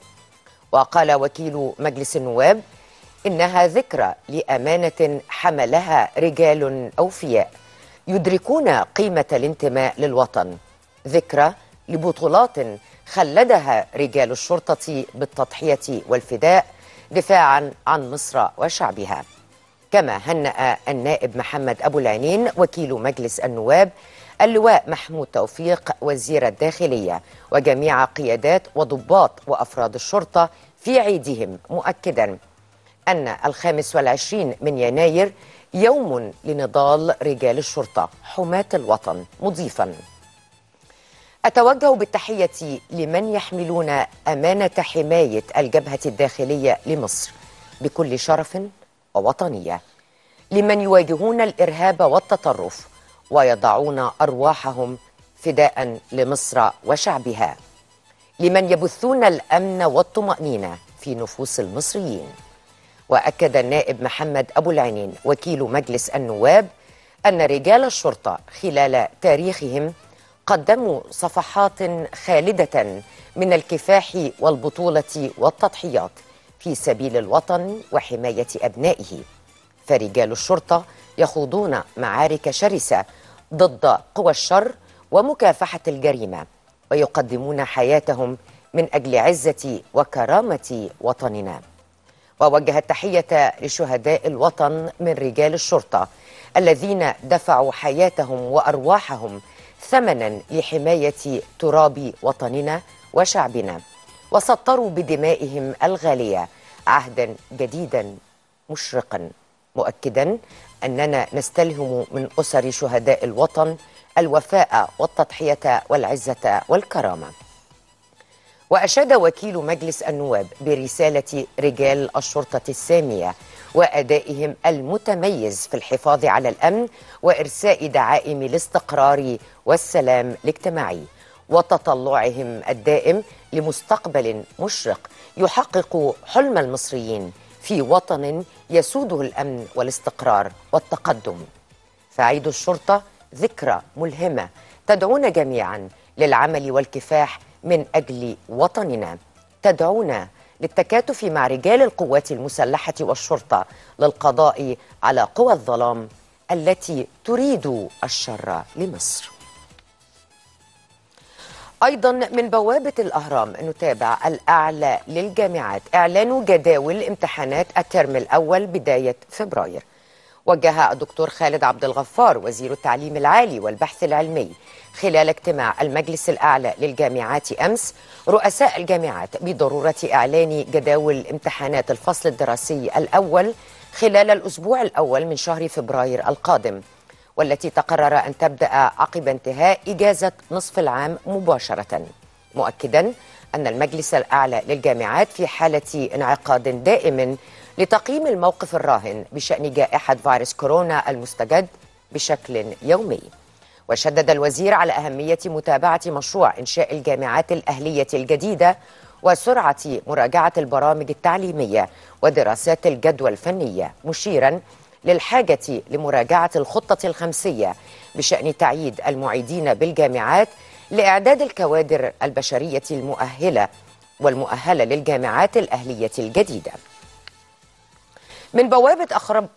وقال وكيل مجلس النواب إنها ذكرى لأمانة حملها رجال أوفياء يدركون قيمة الانتماء للوطن. ذكرى لبطولات خلدها رجال الشرطة بالتضحية والفداء دفاعا عن مصر وشعبها. كما هنأ النائب محمد أبو العينين وكيل مجلس النواب اللواء محمود توفيق وزير الداخلية وجميع قيادات وضباط وأفراد الشرطة في عيدهم. مؤكدا أن الخامس والعشرين من يناير يوم لنضال رجال الشرطة. حماة الوطن مضيفا. أتوجه بالتحية لمن يحملون أمانة حماية الجبهة الداخلية لمصر بكل شرف ووطنية. لمن يواجهون الإرهاب والتطرف ويضعون أرواحهم فداء لمصر وشعبها. لمن يبثون الأمن والطمأنينة في نفوس المصريين. وأكد النائب محمد أبو العينين وكيل مجلس النواب أن رجال الشرطة خلال تاريخهم قدموا صفحات خالدة من الكفاح والبطولة والتضحيات في سبيل الوطن وحماية أبنائه. فرجال الشرطة يخوضون معارك شرسة ضد قوى الشر ومكافحة الجريمة ويقدمون حياتهم من أجل عزة وكرامة وطننا. ووجه التحية لشهداء الوطن من رجال الشرطة الذين دفعوا حياتهم وأرواحهم ثمنا لحماية تراب وطننا وشعبنا وسطروا بدمائهم الغالية عهدا جديدا مشرقا مؤكدا أننا نستلهم من أسر شهداء الوطن الوفاء والتضحية والعزة والكرامة. وأشاد وكيل مجلس النواب برسالة رجال الشرطة السامية وأدائهم المتميز في الحفاظ على الأمن وإرساء دعائم الاستقرار والسلام الاجتماعي وتطلعهم الدائم لمستقبل مشرق يحقق حلم المصريين في وطن يسوده الأمن والاستقرار والتقدم. فعيد الشرطة ذكرى ملهمة تدعونا جميعا للعمل والكفاح من أجل وطننا. تدعونا للتكاتف مع رجال القوات المسلحة والشرطة للقضاء على قوى الظلام التي تريد الشر لمصر. أيضا من بوابة الأهرام نتابع الأعلى للجامعات إعلان جداول امتحانات الترم الأول بداية فبراير. وجه الدكتور خالد عبد الغفار وزير التعليم العالي والبحث العلمي. خلال اجتماع المجلس الأعلى للجامعات أمس رؤساء الجامعات بضرورة إعلان جداول امتحانات الفصل الدراسي الأول خلال الأسبوع الأول من شهر فبراير القادم والتي تقرر أن تبدأ عقب انتهاء إجازة نصف العام مباشرة. مؤكدا أن المجلس الأعلى للجامعات في حالة انعقاد دائم لتقييم الموقف الراهن بشأن جائحة فيروس كورونا المستجد بشكل يومي. وشدد الوزير على أهمية متابعة مشروع إنشاء الجامعات الأهلية الجديدة وسرعة مراجعة البرامج التعليمية ودراسات الجدوى الفنية مشيرا للحاجة لمراجعة الخطة الخمسية بشأن تعييد المعيدين بالجامعات لإعداد الكوادر البشرية المؤهلة والمؤهلة للجامعات الأهلية الجديدة. من بوابة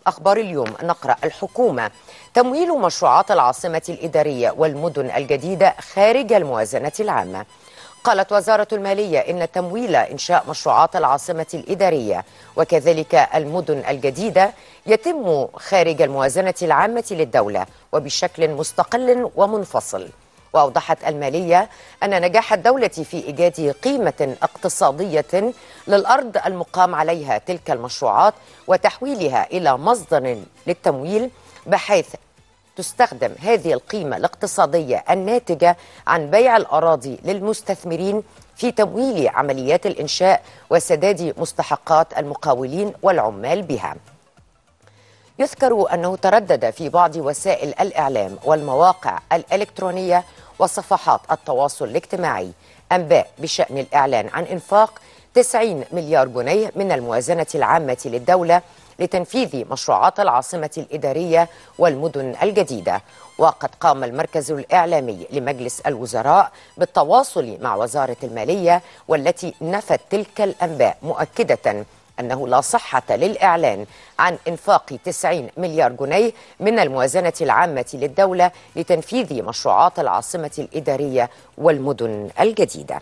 أخبار اليوم نقرأ الحكومة تمويل مشروعات العاصمة الإدارية والمدن الجديدة خارج الموازنة العامة. قالت وزارة المالية إن تمويل إنشاء مشروعات العاصمة الإدارية وكذلك المدن الجديدة يتم خارج الموازنة العامة للدولة وبشكل مستقل ومنفصل. وأوضحت المالية أن نجاح الدولة في إيجاد قيمة اقتصادية للأرض المقام عليها تلك المشروعات وتحويلها إلى مصدر للتمويل بحيث تستخدم هذه القيمة الاقتصادية الناتجة عن بيع الأراضي للمستثمرين في تمويل عمليات الإنشاء وسداد مستحقات المقاولين والعمال بها. يذكر أنه تردد في بعض وسائل الإعلام والمواقع الإلكترونية وصفحات التواصل الاجتماعي. أنباء بشأن الإعلان عن إنفاق 90 مليار جنيه من الموازنة العامة للدولة لتنفيذ مشروعات العاصمة الإدارية والمدن الجديدة. وقد قام المركز الإعلامي لمجلس الوزراء بالتواصل مع وزارة المالية والتي نفت تلك الأنباء مؤكدة أنه لا صحة للإعلان عن إنفاق 90 مليار جنيه من الموازنة العامة للدولة لتنفيذ مشروعات العاصمة الإدارية والمدن الجديدة.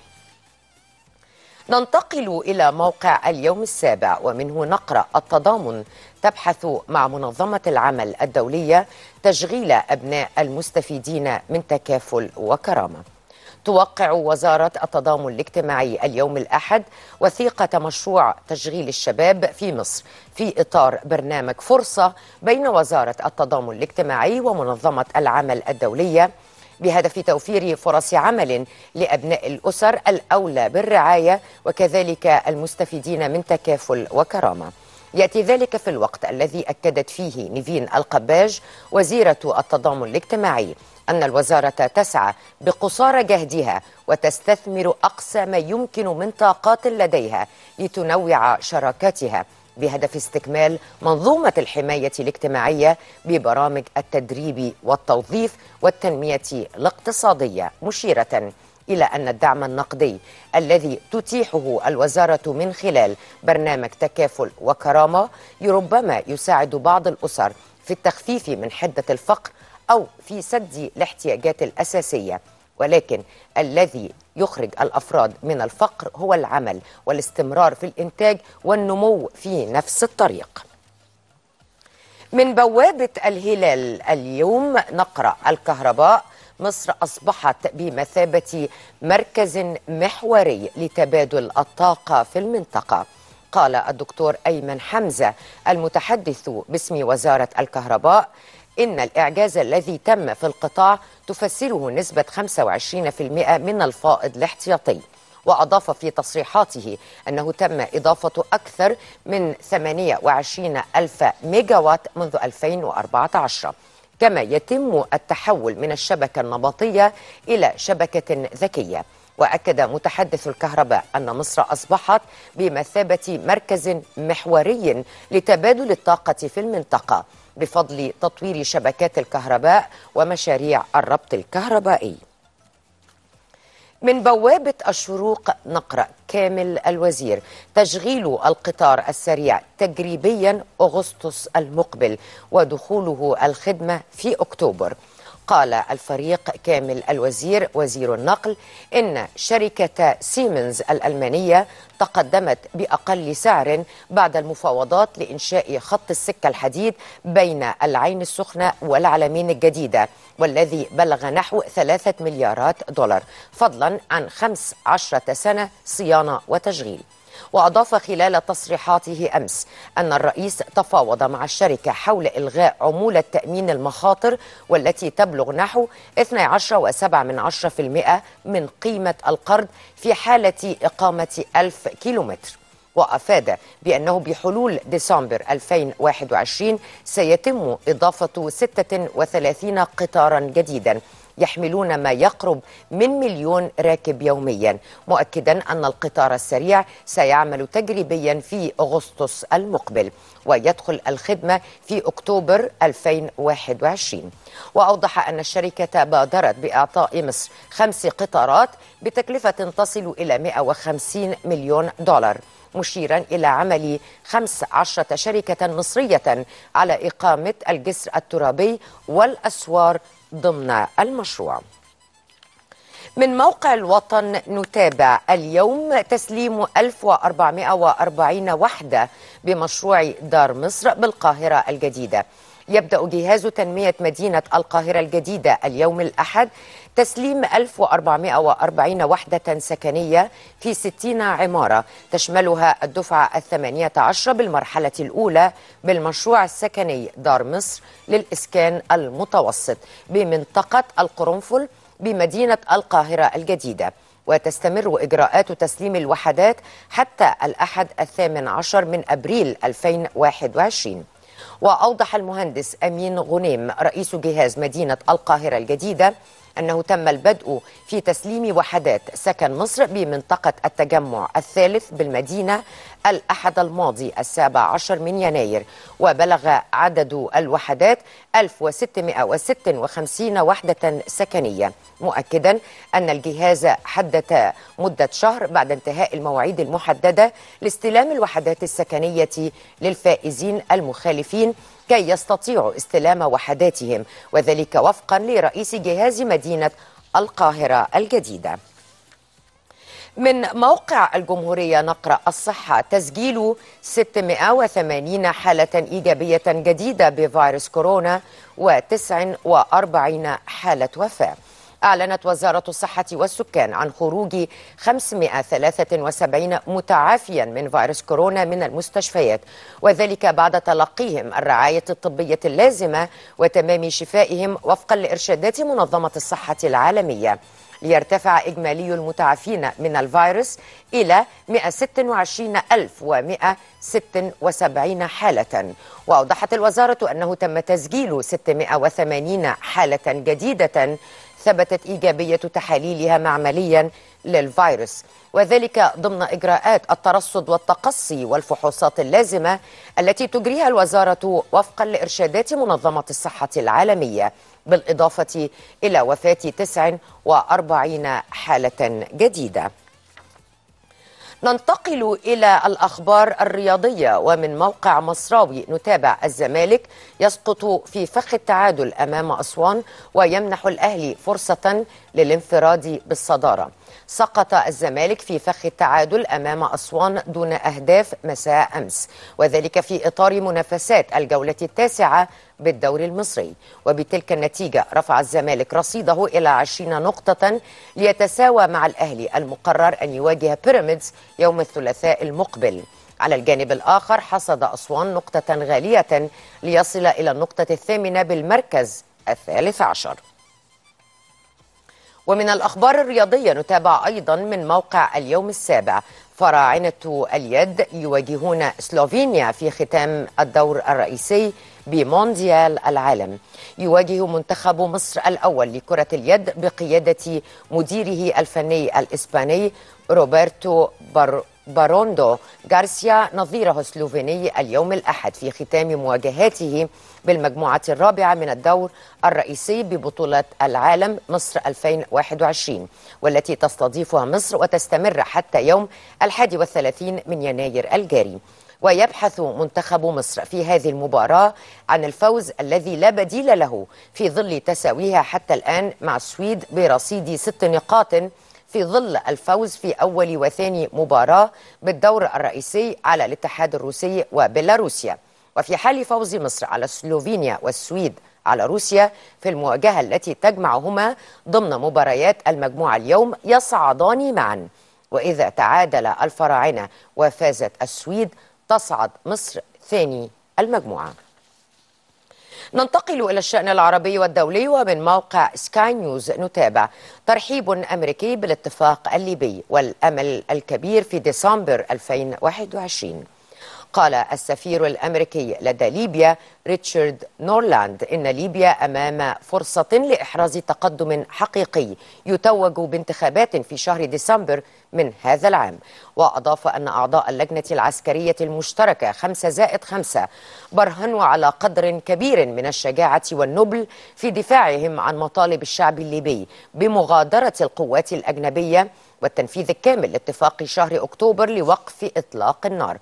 ننتقل إلى موقع اليوم السابع ومنه نقرأ التضامن تبحث مع منظمة العمل الدولية تشغيل أبناء المستفيدين من تكافل وكرامة. توقع وزارة التضامن الاجتماعي اليوم الأحد وثيقة مشروع تشغيل الشباب في مصر في إطار برنامج فرصة بين وزارة التضامن الاجتماعي ومنظمة العمل الدولية بهدف توفير فرص عمل لأبناء الأسر الأولى بالرعاية وكذلك المستفيدين من تكافل وكرامة. يأتي ذلك في الوقت الذي أكدت فيه نيفين القباج وزيرة التضامن الاجتماعي أن الوزارة تسعى بقصارى جهدها وتستثمر أقصى ما يمكن من طاقات لديها لتنوع شراكاتها بهدف استكمال منظومة الحماية الاجتماعية ببرامج التدريب والتوظيف والتنمية الاقتصادية مشيرة إلى أن الدعم النقدي الذي تتيحه الوزارة من خلال برنامج تكافل وكرامة ربما يساعد بعض الأسر في التخفيف من حدة الفقر أو في سد الاحتياجات الأساسية ولكن الذي يخرج الأفراد من الفقر هو العمل والاستمرار في الإنتاج والنمو في نفس الطريق. من بوابة الهلال اليوم نقرأ الكهرباء مصر أصبحت بمثابة مركز محوري لتبادل الطاقة في المنطقة. قال الدكتور أيمن حمزة المتحدث باسم وزارة الكهرباء إن الإعجاز الذي تم في القطاع تفسره نسبة 25% من الفائض الاحتياطي. وأضاف في تصريحاته أنه تم إضافة أكثر من 28 ألف ميجاوات منذ 2014 كما يتم التحول من الشبكة النبطية إلى شبكة ذكية. وأكد متحدث الكهرباء أن مصر أصبحت بمثابة مركز محوري لتبادل الطاقة في المنطقة. بفضل تطوير شبكات الكهرباء ومشاريع الربط الكهربائي. من بوابة الشروق نقرأ كامل الوزير تشغيل القطار السريع تجريبيا أغسطس المقبل ودخوله الخدمة في أكتوبر قال الفريق كامل الوزير وزير النقل إن شركة سيمنز الألمانية تقدمت بأقل سعر بعد المفاوضات لإنشاء خط السكة الحديد بين العين السخنة والعلمين الجديدة والذي بلغ نحو ثلاثة مليارات دولار فضلا عن خمس عشرة سنة صيانة وتشغيل. وأضاف خلال تصريحاته أمس أن الرئيس تفاوض مع الشركة حول إلغاء عمولة تأمين المخاطر والتي تبلغ نحو 12.7% من قيمة القرض في حالة إقامة 1000 كيلومتر. وأفاد بأنه بحلول ديسمبر 2021 سيتم إضافة 36 قطارا جديدا يحملون ما يقرب من مليون راكب يوميا. مؤكدا أن القطار السريع سيعمل تجريبيا في أغسطس المقبل ويدخل الخدمة في أكتوبر 2021 وأوضح أن الشركة بادرت بإعطاء مصر خمس قطارات بتكلفة تصل إلى 150 مليون دولار مشيرا إلى عمل 15 شركة مصرية على إقامة الجسر الترابي والأسوار ضمن المشروع. من موقع الوطن نتابع اليوم تسليم 1440 وحدة بمشروع دار مصر بالقاهرة الجديدة. يبدأ جهاز تنمية مدينة القاهرة الجديدة اليوم الأحد تسليم 1440 وحدة سكنية في 60 عمارة تشملها الدفعة الثمانية عشر بالمرحلة الأولى بالمشروع السكني دار مصر للإسكان المتوسط بمنطقة القرنفل بمدينة القاهرة الجديدة. وتستمر إجراءات تسليم الوحدات حتى الأحد الثامن عشر من أبريل 2021 وأوضح المهندس أمين غنيم رئيس جهاز مدينة القاهرة الجديدة أنه تم البدء في تسليم وحدات سكن مصر بمنطقة التجمع الثالث بالمدينة الأحد الماضي السابع عشر من يناير وبلغ عدد الوحدات 1656 وحدة سكنية. مؤكدا أن الجهاز حدد مدة شهر بعد انتهاء المواعيد المحددة لاستلام الوحدات السكنية للفائزين المخالفين كي يستطيعوا استلام وحداتهم وذلك وفقا لرئيس جهاز مدينة القاهرة الجديدة. من موقع الجمهورية نقرأ الصحة تسجيل 680 حالة إيجابية جديدة بفيروس كورونا و49 حالة وفاة. أعلنت وزارة الصحة والسكان عن خروج 573 متعافيا من فيروس كورونا من المستشفيات وذلك بعد تلقيهم الرعاية الطبية اللازمة وتمام شفائهم وفقا لإرشادات منظمة الصحة العالمية. ليرتفع إجمالي المتعافين من الفيروس إلى 126176 حالة. وأوضحت الوزارة أنه تم تسجيل 680 حالة جديدة ثبتت إيجابية تحاليلها معمليا للفيروس وذلك ضمن إجراءات الترصد والتقصي والفحوصات اللازمة التي تجريها الوزارة وفقا لإرشادات منظمة الصحة العالمية بالإضافة إلى وفاة 49 حالة جديدة. ننتقل إلى الأخبار الرياضية. ومن موقع مصراوي نتابع الزمالك يسقط في فخ التعادل أمام أسوان ويمنح الأهلي فرصة للانفراد بالصدارة. سقط الزمالك في فخ التعادل أمام أسوان دون أهداف مساء أمس وذلك في إطار منافسات الجولة التاسعة بالدوري المصري. وبتلك النتيجة رفع الزمالك رصيده إلى 20 نقطة ليتساوى مع الأهلي المقرر أن يواجه بيراميدز يوم الثلاثاء المقبل. على الجانب الآخر حصد أسوان نقطة غالية ليصل إلى النقطة الثامنة بالمركز الثالث عشر. ومن الأخبار الرياضية نتابع أيضا من موقع اليوم السابع. فراعنة اليد يواجهون سلوفينيا في ختام الدور الرئيسي بمونديال العالم. يواجه منتخب مصر الأول لكرة اليد بقيادة مديره الفني الإسباني روبرتو بار باروندو غارسيا نظيره السلوفيني اليوم الأحد في ختام مواجهاته بالمجموعة الرابعة من الدور الرئيسي ببطولة العالم مصر 2021 والتي تستضيفها مصر وتستمر حتى يوم الحادي والثلاثين من يناير الجاري. ويبحث منتخب مصر في هذه المباراة عن الفوز الذي لا بديل له في ظل تساويها حتى الآن مع السويد برصيد ست نقاط في ظل الفوز في أول وثاني مباراة بالدور الرئيسي على الاتحاد الروسي وبيلاروسيا. وفي حال فوز مصر على سلوفينيا والسويد على روسيا في المواجهة التي تجمعهما ضمن مباريات المجموعة اليوم يصعدان معا. وإذا تعادل الفراعنة وفازت السويد تصعد مصر ثاني المجموعة. ننتقل إلى الشأن العربي والدولي ومن موقع سكاي نيوز نتابع ترحيب أمريكي بالاتفاق الليبي والأمل الكبير في ديسمبر 2021 قال السفير الأمريكي لدى ليبيا ريتشارد نورلاند إن ليبيا أمام فرصة لإحراز تقدم حقيقي يتوج بانتخابات في شهر ديسمبر من هذا العام. وأضاف أن أعضاء اللجنة العسكرية المشتركة خمسة زائد خمسة برهنوا على قدر كبير من الشجاعة والنبل في دفاعهم عن مطالب الشعب الليبي بمغادرة القوات الأجنبية والتنفيذ الكامل لاتفاق شهر أكتوبر لوقف إطلاق النار.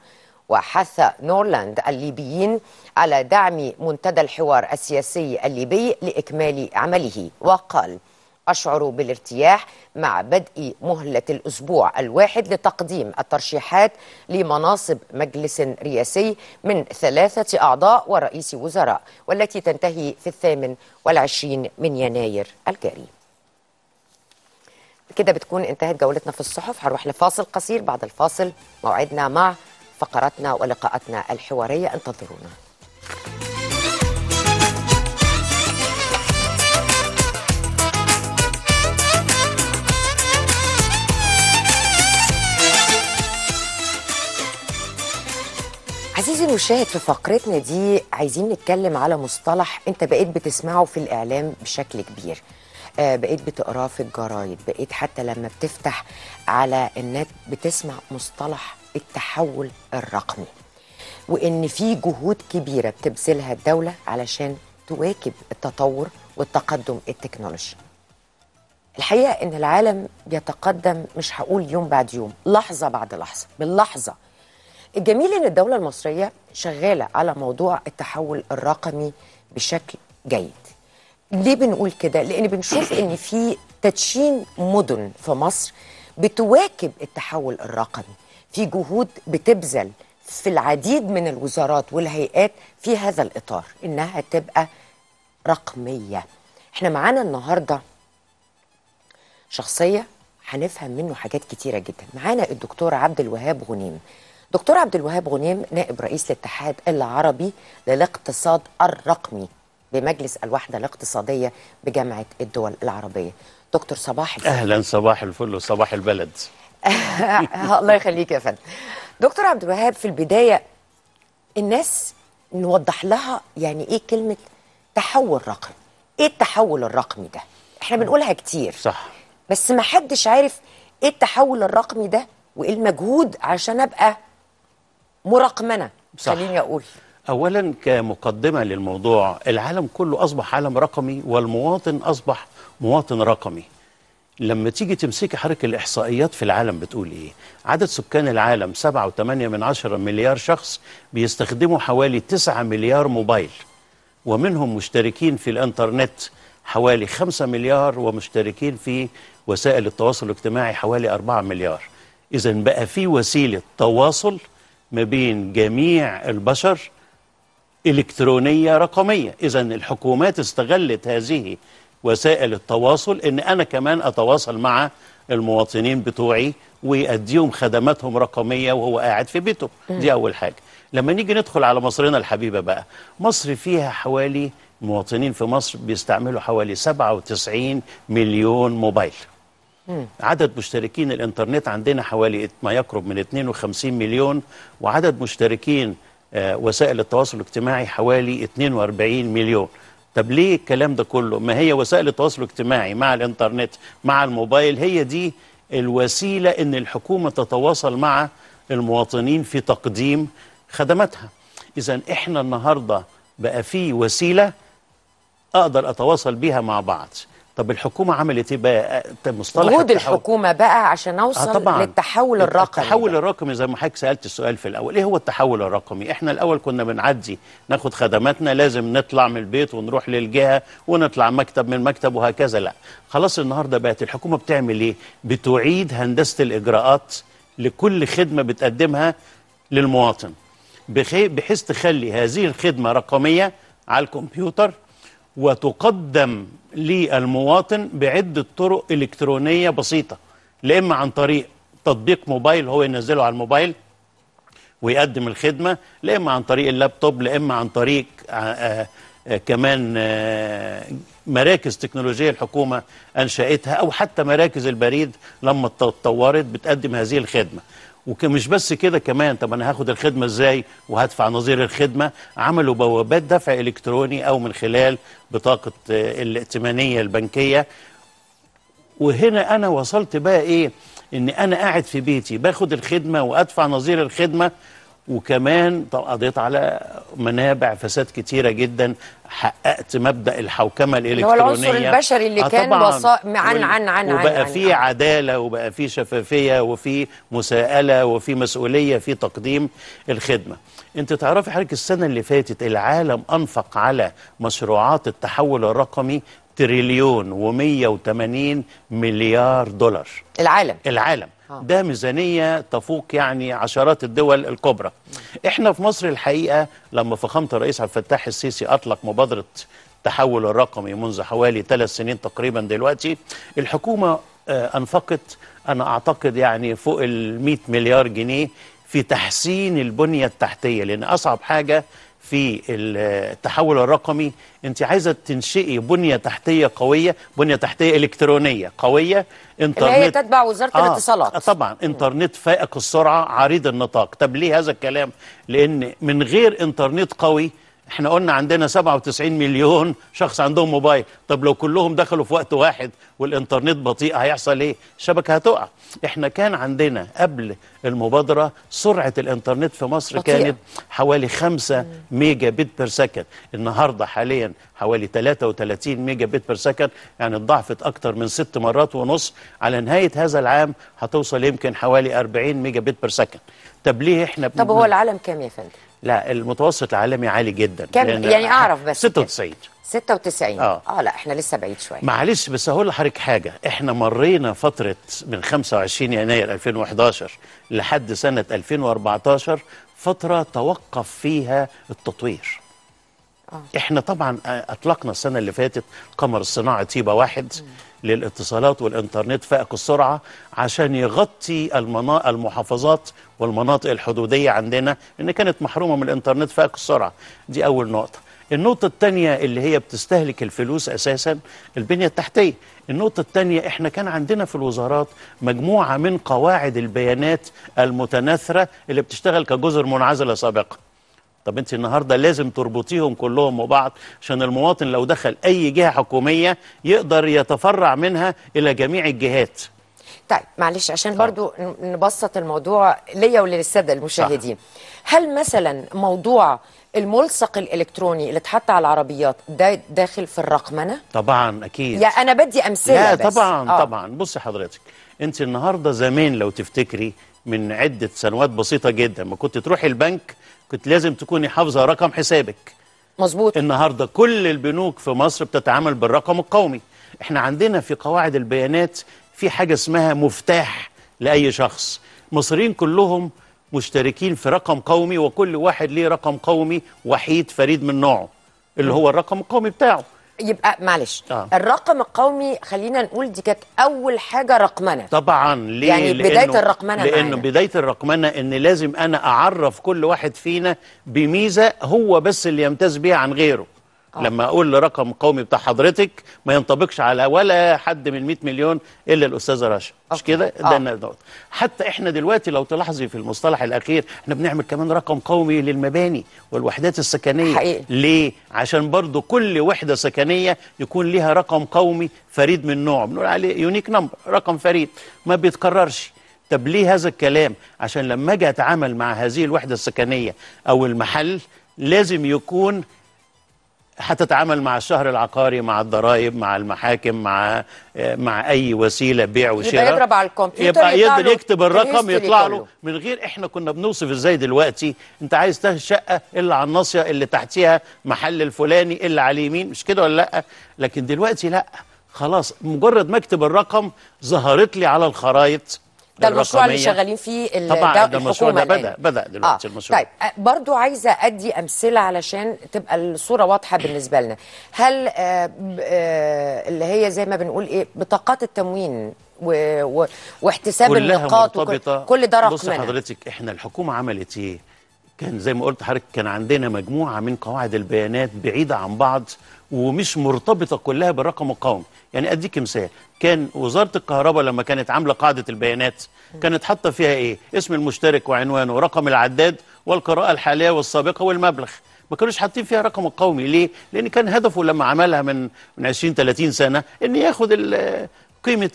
وحث نورلاند الليبيين على دعم منتدى الحوار السياسي الليبي لإكمال عمله. وقال أشعر بالارتياح مع بدء مهلة الأسبوع الواحد لتقديم الترشيحات لمناصب مجلس رئاسي من ثلاثة أعضاء ورئيس وزراء والتي تنتهي في الثامن والعشرين من يناير الجاري. كده بتكون انتهت جولتنا في الصحف. هنروح لفاصل قصير. بعد الفاصل موعدنا مع فقراتنا ولقاءاتنا الحوارية انتظرونا. عزيزي المشاهد في فقرتنا دي عايزين نتكلم على مصطلح انت بقيت بتسمعه في الإعلام بشكل كبير. آه، بقيت بتقراه في الجرايد بقيت حتى لما بتفتح على النت بتسمع مصطلح التحول الرقمي وإن في جهود كبيرة بتبذلها الدولة علشان تواكب التطور والتقدم التكنولوجي. الحقيقة إن العالم بيتقدم مش هقول يوم بعد يوم لحظة بعد لحظة باللحظة. الجميل إن الدولة المصرية شغالة على موضوع التحول الرقمي بشكل جيد. ليه بنقول كده؟ لأن بنشوف إن في تدشين مدن في مصر بتواكب التحول الرقمي. في جهود بتبذل في العديد من الوزارات والهيئات في هذا الإطار إنها تبقى رقمية. إحنا معانا النهارده شخصية هنفهم منه حاجات كتيرة جدا. معانا الدكتور عبد الوهاب غنيم. دكتور عبد الوهاب غنيم نائب رئيس الاتحاد العربي للاقتصاد الرقمي بمجلس الوحدة الاقتصادية بجامعة الدول العربية. دكتور صباح الفل. أهلا صباح الفل وصباح البلد. الله يخليك يا فندم. دكتور عبد الوهاب في البداية الناس نوضح لها يعني إيه كلمة تحول رقمي. إيه التحول الرقمي ده؟ إحنا بنقولها كتير. صح. بس ما حدش عارف إيه التحول الرقمي ده وإيه المجهود عشان أبقى مرقمنه صح. خليني أقول. اولا كمقدمة للموضوع العالم كله أصبح عالم رقمي والمواطن أصبح مواطن رقمي. لما تيجي تمسكي حركة الإحصائيات في العالم بتقول إيه؟ عدد سكان العالم 7.8 من عشرة مليار شخص بيستخدموا حوالي 9 مليار موبايل ومنهم مشتركين في الإنترنت حوالي 5 مليار ومشتركين في وسائل التواصل الاجتماعي حوالي 4 مليار إذا بقى في وسيلة تواصل ما بين جميع البشر إلكترونية رقمية إذا الحكومات استغلت هذه وسائل التواصل إن أنا كمان أتواصل مع المواطنين بتوعي وأديهم خدماتهم رقمية وهو قاعد في بيته. دي أول حاجة. لما نيجي ندخل على مصرنا الحبيبة بقى مصر فيها حوالي مواطنين في مصر بيستعملوا حوالي 97 مليون موبايل. عدد مشتركين الإنترنت عندنا حوالي ما يقرب من 52 مليون وعدد مشتركين آه، وسائل التواصل الاجتماعي حوالي 42 مليون. طب ليه الكلام ده كله؟ ما هي وسائل التواصل الاجتماعي مع الإنترنت مع الموبايل هي دي الوسيلة إن الحكومة تتواصل مع المواطنين في تقديم خدماتها. إذا إحنا النهاردة بقى في وسيلة أقدر أتواصل بيها مع بعض. طب الحكومة عملت إيه بقى؟ مصطلح جهود الحكومة بقى عشان اوصل آه طبعا. للتحول الرقمي التحول. الرقمي زي ما حضرتك سألت السؤال في الأول إيه هو التحول الرقمي؟ إحنا الأول كنا بنعدي ناخد خدماتنا لازم نطلع من البيت ونروح للجهة ونطلع مكتب من مكتب وهكذا. لا خلاص النهارده بقت الحكومة بتعمل إيه؟ بتعيد هندسة الإجراءات لكل خدمة بتقدمها للمواطن بحيث تخلي هذه الخدمة رقمية على الكمبيوتر وتقدم للمواطن بعدة طرق إلكترونية بسيطة لا إما عن طريق تطبيق موبايل هو ينزله على الموبايل ويقدم الخدمة لا إما عن طريق اللابتوب لا إما عن طريق آه، آه، آه، كمان آه، مراكز تكنولوجية الحكومة أنشأتها أو حتى مراكز البريد لما اتطورت بتقدم هذه الخدمة. ومش بس كده كمان. طب أنا هاخد الخدمة إزاي؟ وهدفع نظير الخدمة. عملوا بوابات دفع إلكتروني أو من خلال بطاقة آه، الائتمانية البنكية. وهنا أنا وصلت بقى إيه؟ إن أنا قاعد في بيتي باخد الخدمة وأدفع نظير الخدمة. وكمان قضيت على منابع فساد كتيرة جدا حققت مبدأ الحوكمة هو الإلكترونية العنصر البشري اللي كان طبعاً. بصا- عن- عن- عن- عن- وبقى عن- في. عدالة وبقى في شفافية وفي مساءلة وفي مسؤولية في تقديم الخدمة انت تعرفي حضرتك السنة اللي فاتت العالم أنفق على مشروعات التحول الرقمي تريليون و180 مليار دولار العالم العالم آه. ده ميزانية تفوق يعني عشرات الدول الكبرى. إحنا في مصر الحقيقة لما فخامة الرئيس عبد الفتاح السيسي أطلق مبادرة التحول الرقمي منذ حوالي ثلاث سنين تقريبا دلوقتي الحكومة آه، أنفقت أنا أعتقد يعني فوق ال 100 مليار جنيه في تحسين البنية التحتية لأن أصعب حاجة في التحول الرقمي انت عايزة تنشئي بنية تحتية قوية بنية تحتية إلكترونية قوية انترنت اللي هي تتبع وزارة آه الاتصالات. طبعا إنترنت فائق السرعة عريض النطاق. طب ليه هذا الكلام؟ لأن من غير إنترنت قوي إحنا قلنا عندنا 97 مليون شخص عندهم موبايل. طب لو كلهم دخلوا في وقت واحد والإنترنت بطيء هيحصل إيه؟ الشبكة هتقع. إحنا كان عندنا قبل المبادرة سرعة الإنترنت في مصر بطيئة. كانت حوالي 5 megabit per second. النهارده حاليا حوالي 33 megabit per second. يعني اتضاعفت أكتر من ست مرات ونص. على نهاية هذا العام هتوصل يمكن حوالي 40 megabit per second. طب ليه إحنا طب هو العالم كام يا فندم؟ لا المتوسط العالمي عالي جدا؟ لأن يعني أعرف بس كام. 96 96 آه. آه لا إحنا لسه بعيد شوية معلش بس هقول لحضرتك حاجة إحنا مرينا فترة من 25 يناير 2011 لحد سنة 2014 فترة توقف فيها التطوير إحنا طبعا أطلقنا السنة اللي فاتت قمر الصناعي طيبه واحد للاتصالات والإنترنت فائق السرعة عشان يغطي المنا... المحافظات والمناطق الحدودية عندنا إن كانت محرومة من الإنترنت فائق السرعة. دي أول نقطة. النقطة الثانية اللي هي بتستهلك الفلوس أساسا البنية التحتية. النقطة الثانية إحنا كان عندنا في الوزارات مجموعة من قواعد البيانات المتناثرة اللي بتشتغل كجزر منعزلة سابقا طب انت النهارده لازم تربطيهم كلهم ببعض عشان المواطن لو دخل أي جهة حكومية يقدر يتفرع منها إلى جميع الجهات. طيب معلش عشان برضو ن- نبسط الموضوع ليا وللسادة المشاهدين. هل مثلا موضوع الملصق الإلكتروني اللي اتحط على العربيات ده داخل في الرقمنه طبعا أكيد. يا أنا بدي أمثلة لا بس. طبعا آه. طبعا. بصي حضرتك انت النهارده زمان لو تفتكري من عدة سنوات بسيطة جدا. ما كنت تروحي البنك كنت لازم تكوني حافظة رقم حسابك. مظبوط. النهارده كل البنوك في مصر بتتعامل بالرقم القومي. إحنا عندنا في قواعد البيانات في حاجة اسمها مفتاح لأي شخص. المصريين كلهم مشتركين في رقم قومي وكل واحد ليه رقم قومي وحيد فريد من نوعه اللي هو الرقم القومي بتاعه. يبقى معلش آه. الرقم القومي خلينا نقول دي كانت أول حاجة رقمنة طبعا ليه يعني بداية لأنه- الرقمنة لأنه معانا. بداية الرقمنة إن لازم أنا أعرف كل واحد فينا بميزة هو بس اللي يمتاز بيها عن غيره آه. لما أقول لرقم قومي بتاع حضرتك ما ينطبقش على ولا حد من 100 مليون إلا الأستاذة رشا مش. كده آه. ده النقطة. حتى إحنا دلوقتي لو تلاحظي في المصطلح الأخير إحنا بنعمل كمان رقم قومي للمباني والوحدات السكنية حقيقي. ليه عشان برضو كل وحدة سكنية يكون ليها رقم قومي فريد من نوعه بنقول عليه unique number رقم فريد ما بيتكررش طب ليه هذا الكلام عشان لما أجي أتعامل مع هذه الوحدة السكنية أو المحل لازم يكون هتتعامل مع الشهر العقاري مع الضرائب مع المحاكم مع مع أي وسيلة بيع وشراء. يضرب على الكمبيوتر يبقى يقدر يكتب الرقم يطلع. له. من غير إحنا كنا بنوصف إزاي دلوقتي؟ أنت عايز تاخد شقه إلا على الناصية اللي تحتيها محل الفلاني اللي على اليمين مش كده ولا لأ؟ لكن دلوقتي لأ. خلاص مجرد ما أكتب الرقم ظهرت لي على الخرائط. ده المشروع اللي. شغالين فيه ال- طبعا ده المشروع ده. بدأ بدأ دلوقتي المشروع. طيب آه، برضو عايزة أدي أمثلة علشان تبقى الصورة واضحة بالنسبة لنا. هل آه، آه، اللي هي زي ما بنقول إيه بطاقات التموين و... و... واحتساب النقاط وكل... كل ده بص رقمنا حضرتك إحنا الحكومة عملت إيه؟ كان زي ما قلت حضرتك كان عندنا مجموعة من قواعد البيانات بعيدة عن بعض ومش مرتبطة كلها بالرقم القومي. يعني أديك مثال كان وزارة الكهرباء لما كانت عاملة قاعدة البيانات كانت حاطة فيها إيه؟ اسم المشترك وعنوانه ورقم العداد والقراءة الحالية والسابقة والمبلغ. ما كانوش حاطين فيها رقم القومي. ليه؟ لأن كان هدفه لما عملها من من 20 30 سنة إن ياخد قيمة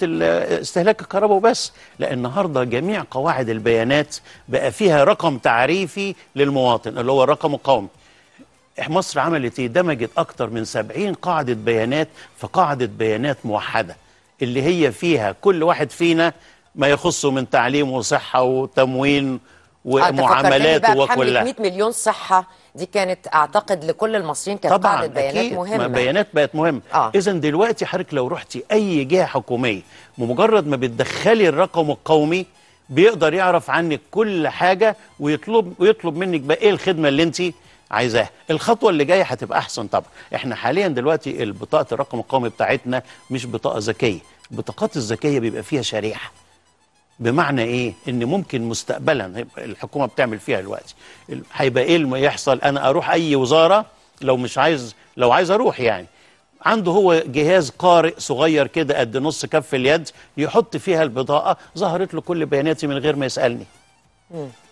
استهلاك الكهرباء وبس لا النهاردة جميع قواعد البيانات بقى فيها رقم تعريفي للمواطن اللي هو الرقم القومي. مصر عملت إيه؟ دمجت أكتر من 70 قاعدة بيانات في قاعدة بيانات موحدة اللي هي فيها كل واحد فينا ما يخصه من تعليم وصحة وتموين آه، أنت فكرتني ومعاملات بقى بحملة وكلها. 100 مليون صحة. دي كانت أعتقد لكل المصريين كانت طبعا قاعدة بيانات أكيد. مهمة. ما بيانات بقت مهمة. آه. اذا دلوقتي حضرتك لو رحتي أي جهة حكومية بمجرد ما بتدخلي الرقم القومي بيقدر يعرف عنك كل حاجة ويطلب ويطلب منك بقى إيه الخدمة اللي انت عايزاها. الخطوة اللي جاية هتبقى أحسن طبعا. إحنا حاليا دلوقتي البطاقة الرقم القومي بتاعتنا مش بطاقة ذكية. البطاقات الذكية بيبقى فيها شريحة. بمعنى إيه؟ إن ممكن مستقبلا الحكومة بتعمل فيها دلوقتي هيبقى إيه اللي يحصل؟ أنا أروح أي وزارة لو مش عايز لو عايز أروح يعني. عنده هو جهاز قارئ صغير كده قد نص كف اليد يحط فيها البطاقة ظهرت له كل بياناتي من غير ما يسألني.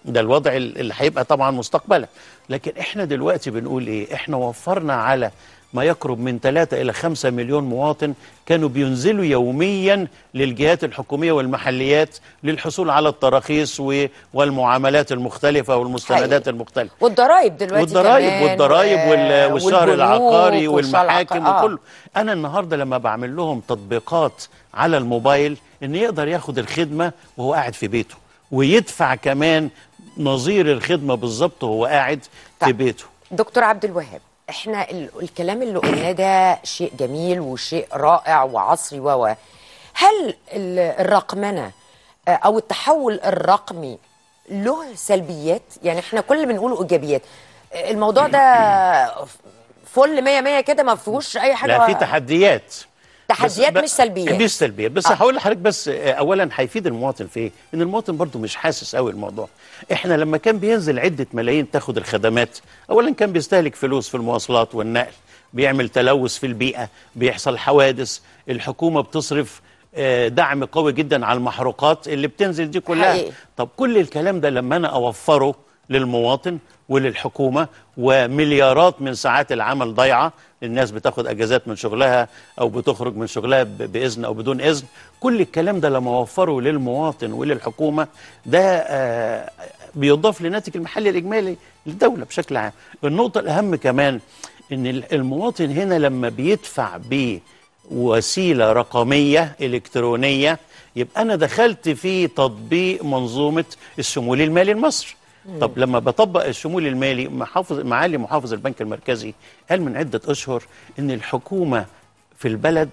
ده الوضع ال- اللي هيبقى طبعا مستقبلا. لكن إحنا دلوقتي بنقول إيه؟ إحنا وفرنا على ما يقرب من 3 إلى 5 مليون مواطن كانوا بينزلوا يوميا للجهات الحكومية والمحليات للحصول على التراخيص والمعاملات المختلفة والمستندات حقيقي. المختلفة والضرايب دلوقتي والضرايب كمان والضرايب وال- و- والشهر والبنوك العقاري والمحاكم. آه. وكله أنا النهارده لما بعمل لهم تطبيقات على الموبايل إن يقدر ياخد الخدمة وهو قاعد في بيته ويدفع كمان نظير الخدمة بالظبط وهو قاعد في طيب. بيته دكتور عبد الوهاب إحنا ال- الكلام اللي قلناه ده شيء جميل وشيء رائع وعصري و و. هل ال- الرقمنة آه، أو التحول الرقمي له سلبيات؟ يعني إحنا كل اللي بنقوله إيجابيات. آه، الموضوع ده فل 100 100 كده ما فيهوش أي حاجة. لا في تحديات. تحديات مش سلبيات. مش سلبيات بس آه. هقول لحضرتك بس آه، اولا هيفيد المواطن في إيه؟ إن المواطن برضو مش حاسس قوي الموضوع إحنا لما كان بينزل عدة ملايين تاخد الخدمات اولا كان بيستهلك فلوس في المواصلات والنقل بيعمل تلوث في البيئة بيحصل حوادث الحكومة بتصرف آه، دعم قوي جدا على المحروقات اللي بتنزل دي كلها حقيقي. طب كل الكلام ده لما أنا أوفره للمواطن وللحكومة ومليارات من ساعات العمل ضايعة الناس بتاخد اجازات من شغلها أو بتخرج من شغلها باذن أو بدون اذن. كل الكلام ده لما اوفره للمواطن وللحكومة ده آه، بيضاف لناتج المحلي الإجمالي للدولة بشكل عام. النقطة الأهم كمان إن ال- المواطن هنا لما بيدفع بوسيلة رقمية إلكترونية يبقى أنا دخلت في تطبيق منظومة الشمول المالي لمصر. طب لما بطبق الشمول المالي محافظ معالي محافظ البنك المركزي قال من عدة أشهر إن الحكومة في البلد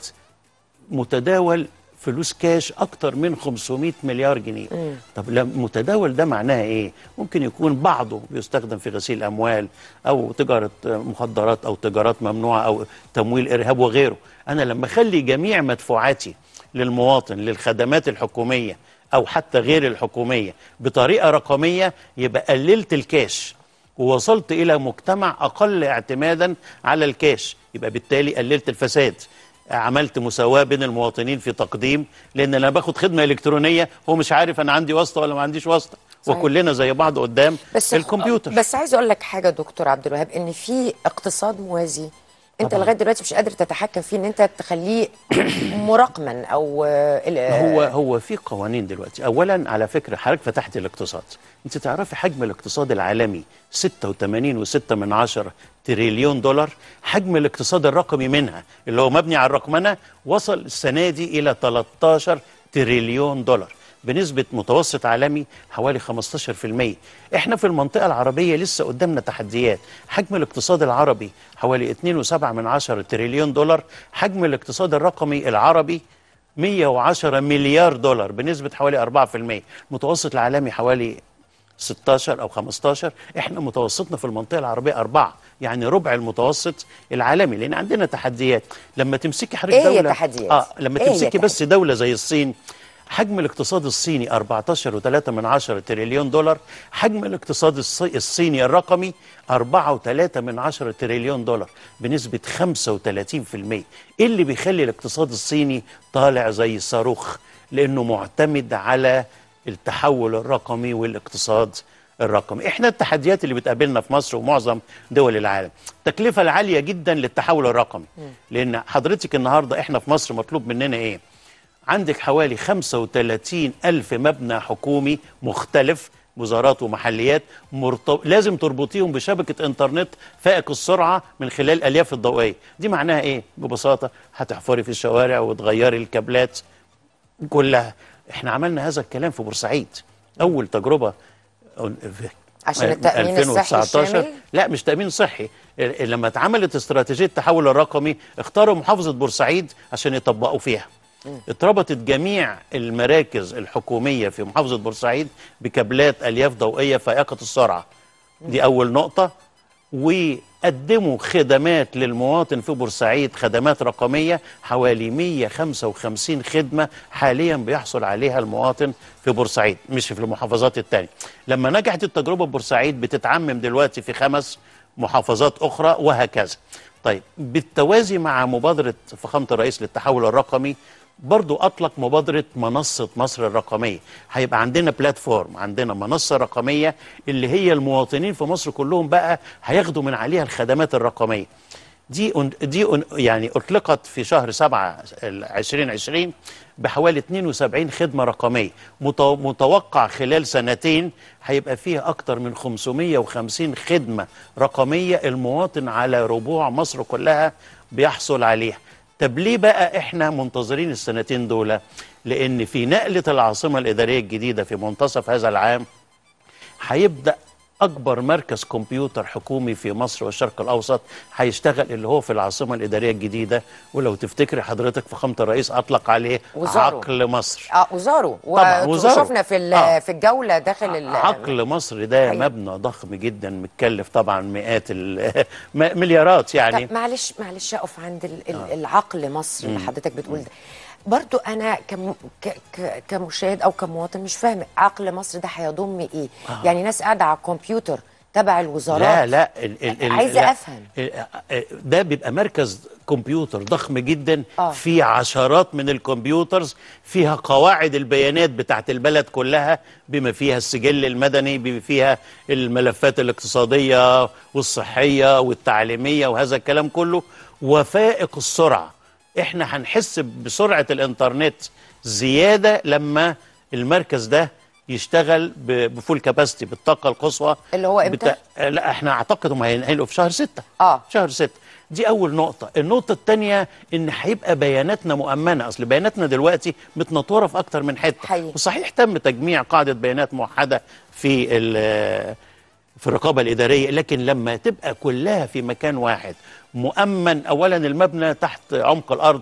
متداول فلوس كاش أكتر من 500 مليار جنيه. طب متداول ده معناها إيه؟ ممكن يكون بعضه بيستخدم في غسيل أموال أو تجارة مخدرات أو تجارات ممنوعة أو تمويل إرهاب وغيره. أنا لما أخلي جميع مدفوعاتي للمواطن للخدمات الحكومية أو حتى غير الحكومية. بطريقة رقمية يبقى قللت الكاش ووصلت إلى مجتمع أقل اعتمادا على الكاش. يبقى بالتالي قللت الفساد. عملت مساواة بين المواطنين في تقديم لأن أنا باخد خدمة إلكترونية هو مش عارف أنا عندي واسطة ولا ما عنديش صحيح. وكلنا زي بعض قدام بس الكمبيوتر. بس عايز أقول لك حاجة دكتور عبد الوهاب إن في اقتصاد موازي انت. لغاية دلوقتي مش قادر تتحكم فيه ان انت تخليه مرقما أو آه، هو هو في قوانين دلوقتي. اولا على فكرة حضرتك فتحت الاقتصاد. انت تعرفي حجم الاقتصاد العالمي 86.6 من عشرة تريليون دولار. حجم الاقتصاد الرقمي منها اللي هو مبني على الرقمنة وصل السنة دي إلى 13 تريليون دولار. بنسبة متوسط عالمي حوالي 15% إحنا في المنطقة العربية لسه قدامنا تحديات. حجم الاقتصاد العربي حوالي 2.7 من عشرة تريليون دولار. حجم الاقتصاد الرقمي العربي 110 مليار دولار بنسبة حوالي 4% المتوسط العالمي حوالي 16 أو 15 إحنا متوسطنا في المنطقة العربية أربعة يعني ربع المتوسط العالمي لأن عندنا تحديات. لما تمسكي حضرتك إيه دولة التحديات؟ آه لما إيه تمسكي بس دولة زي الصين حجم الاقتصاد الصيني 14.3 من عشرة تريليون دولار حجم الاقتصاد الصي- الصيني الرقمي 4.3 من عشرة تريليون دولار بنسبة 35% إيه اللي بيخلي الاقتصاد الصيني طالع زي الصاروخ؟ لأنه معتمد على التحول الرقمي والاقتصاد الرقمي. إحنا التحديات اللي بتقابلنا في مصر ومعظم دول العالم. التكلفة العالية جدا للتحول الرقمي. لأن حضرتك النهاردة إحنا في مصر مطلوب مننا إيه؟ عندك حوالي 35 ألف مبنى حكومي مختلف وزارات ومحليات مرتب... لازم تربطيهم بشبكة إنترنت فائق السرعة من خلال الألياف الضوئية. دي معناها إيه؟ ببساطة هتحفري في الشوارع وتغيري الكابلات كلها. إحنا عملنا هذا الكلام في بورسعيد. أول تجربة في عشان التأمين الصحي الشامل؟ لا مش تأمين صحي. لما اتعملت استراتيجية التحول الرقمي اختاروا محافظة بورسعيد عشان يطبقوا فيها. اتربطت جميع المراكز الحكومية في محافظة بورسعيد بكابلات ألياف ضوئية فائقة السرعة دي أول نقطة. وقدموا خدمات للمواطن في بورسعيد خدمات رقمية حوالي 155 خدمة حاليا بيحصل عليها المواطن في بورسعيد مش في المحافظات التانية. لما نجحت التجربة بورسعيد بتتعمم دلوقتي في خمس محافظات أخرى وهكذا. طيب بالتوازي مع مبادرة فخامة الرئيس للتحول الرقمي برضو أطلق مبادرة منصة مصر الرقمية. هيبقى عندنا بلاتفورم عندنا منصة رقمية اللي هي المواطنين في مصر كلهم بقى هياخدوا من عليها الخدمات الرقمية. دي دي يعني أطلقت في شهر 7 2020 بحوالي 72 خدمة رقمية. مت- متوقع خلال سنتين هيبقى فيها أكتر من 550 خدمة رقمية المواطن على ربوع مصر كلها بيحصل عليها. طب ليه بقى إحنا منتظرين السنتين دول؟ لأن في نقلة العاصمة الإدارية الجديدة في منتصف هذا العام هيبدأ أكبر مركز كمبيوتر حكومي في مصر والشرق الأوسط هيشتغل اللي هو في العاصمة الإدارية الجديدة ولو تفتكري حضرتك فخامة الرئيس أطلق عليه وزاره. عقل مصر آه وزاره. وشفنا في آه. في الجولة داخل عقل مصر ده أيوة. مبنى ضخم جدا متكلف طبعا مئات مليارات يعني معلش معلش اقف عند ال- العقل مصر اللي حضرتك بتقول ده برضو أنا كم ك ك كمشاهد أو كمواطن مش فاهم عقل مصر ده هيضم إيه؟ يعني ناس قاعدة على الكمبيوتر تبع الوزارات. لا لا ال ال عايزة لا. ال- ال- ده بيبقى مركز كمبيوتر ضخم جدا. آه. في عشرات من الكمبيوترز فيها قواعد البيانات بتاعت البلد كلها بما فيها السجل المدني بما فيها الملفات الاقتصادية والصحية والتعليمية وهذا الكلام كله. وفائق السرعة. إحنا هنحس بسرعة الانترنت زيادة لما المركز ده يشتغل بفول كاباسيتي بالطاقة القصوى اللي هو إمتى؟ بتا... لا إحنا أعتقد هم هينقلوا في شهر ستة آه. شهر ستة دي أول نقطة النقطة الثانية إن هيبقى بياناتنا مؤمنة أصل بياناتنا دلوقتي متنتورة في أكتر من حتة حقيقي. وصحيح تم تجميع قاعدة بيانات موحدة في ال- في الرقابة الإدارية لكن لما تبقى كلها في مكان واحد مؤمن أولا المبنى تحت عمق الأرض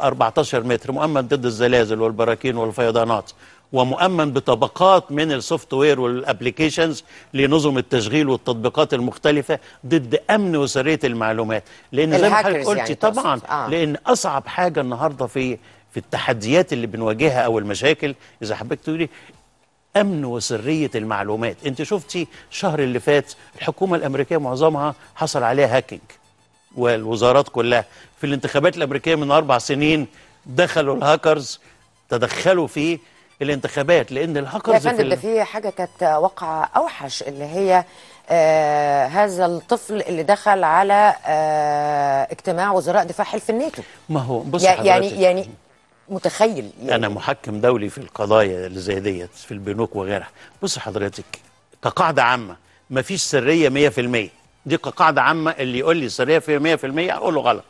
14 متر مؤمن ضد الزلازل والبراكين والفيضانات ومؤمن بطبقات من ال software وال applications لنظم التشغيل والتطبيقات المختلفة ضد أمن وسرية المعلومات لأن زي ما حضرتك قلتي يعني. طبعا آه. لأن أصعب حاجة النهاردة في في التحديات اللي بنواجهها أو المشاكل إذا حبيت تقولي أمن وسرية المعلومات أنت شفتي الشهر اللي فات الحكومة الأمريكية معظمها حصل عليها hacking والوزارات كلها. في الانتخابات الأمريكية من أربع سنين دخلوا الهاكرز تدخلوا في الانتخابات لأن يا الهاكرز في فندم ده في حاجة كانت واقعة أوحش اللي هي آه هذا الطفل اللي دخل على آه اجتماع وزراء دفاع حلف الناتو. ما هو بص يعني يعني حضرتك، يعني متخيل يعني. أنا محكم دولي في القضايا اللي زي ديت في البنوك وغيرها. بص حضرتك كقاعدة عامة ما فيش سرية 100% دي كقاعده عامة اللي يقول لي سريه في 100% أقول له غلط.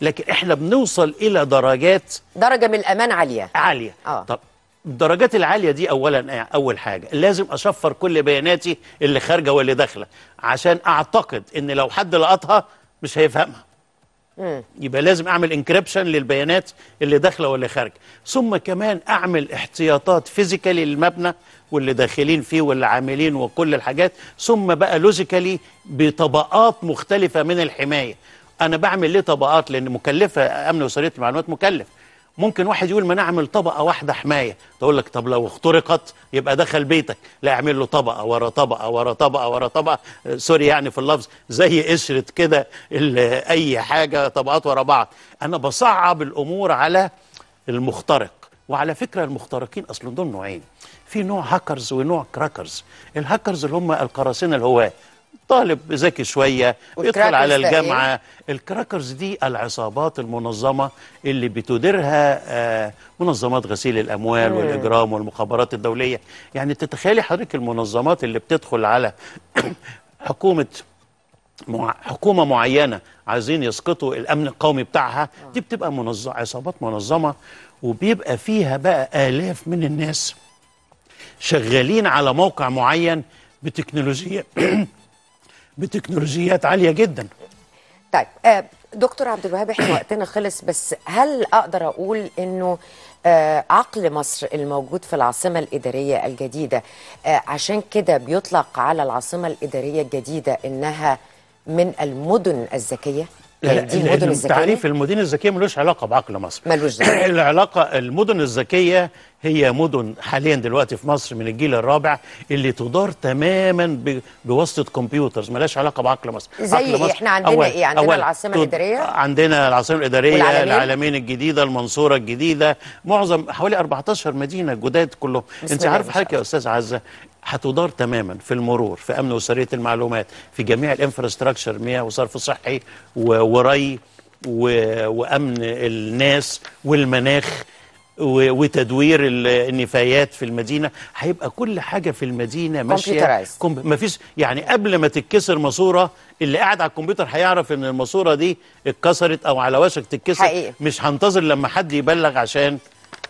لكن إحنا بنوصل إلى درجات درجة من الأمان عالية. عالية. آه. طب الدرجات العالية دي اولا إيه؟ أول حاجة لازم أشفر كل بياناتي اللي خارجة واللي داخلة عشان أعتقد إن لو حد لقطها مش هيفهمها. يبقى لازم أعمل encryption للبيانات اللي داخلة واللي خارجه ثم كمان أعمل احتياطات physically للمبنى واللي داخلين فيه واللي عاملين وكل الحاجات. ثم بقى logically بطبقات مختلفة من الحماية. أنا بعمل ليه طبقات؟ لأن مكلفة أمن وسرية المعلومات مكلف. ممكن واحد يقول ما نعمل طبقة واحدة حماية. تقول لك طب لو اخترقت يبقى دخل بيتك. لا اعمل له طبقة ورا طبقة ورا طبقة ورا طبقة. آه، sorry يعني في اللفظ زي قشرة كده أي حاجة طبقات ورا بعض. أنا بصعب الأمور على المخترق. وعلى فكرة المخترقين أصلا دول نوعين. في نوع هاكرز ونوع crackers ال hackers اللي هم القراصنة الهواة. طالب ذكي شوية يدخل على إيه؟ الجامعة. الكراكرز دي العصابات المنظمة اللي بتديرها آه، منظمات غسيل الأموال والإجرام والمخابرات الدولية. يعني تتخيلي حضرتك المنظمات اللي بتدخل على حكومة مع حكومة معينة عايزين يسقطوا الأمن القومي بتاعها دي بتبقى منظمة عصابات منظمة وبيبقى فيها بقى آلاف من الناس شغالين على موقع معين بتكنولوجيا. بتكنولوجيات عالية جدا. طيب آه دكتور عبد الوهاب إحنا وقتنا خلص بس هل أقدر أقول إنه آه عقل مصر الموجود في العاصمة الإدارية الجديدة آه عشان كده بيطلق على العاصمة الإدارية الجديدة إنها من المدن يعني دي المدن الذكية تعريف المدن الذكية ملوش علاقة بعقل مصر ملوش العلاقة المدن الذكية هي مدن حاليا دلوقتي في مصر من الجيل الرابع اللي تدار تماما بواسطة كمبيوترز ملهاش علاقة بعقل مصر زي عقل؟ مصر إحنا عندنا أول- إيه؟ عندنا أول العاصمة تد- الإدارية؟ عندنا العاصمة الإدارية والعلمين؟ العالمين الجديدة المنصورة الجديدة معظم حوالي 14 مدينة جداد كلهم أنت عارف حضرتك يا أستاذ عزة هتدار تماما في المرور في أمن وسرية المعلومات في جميع الإنفراستراكشر مياه وصرف صحي وري وأمن الناس والمناخ وتدوير ال- النفايات في المدينة هيبقى كل حاجة في المدينة ماشية. كم ما فيش يعني قبل ما تتكسر ماسورة اللي قاعد على الكمبيوتر هيعرف إن الماسورة دي اتكسرت أو على وشك تتكسر حقيقي. مش هنتظر لما حد يبلغ عشان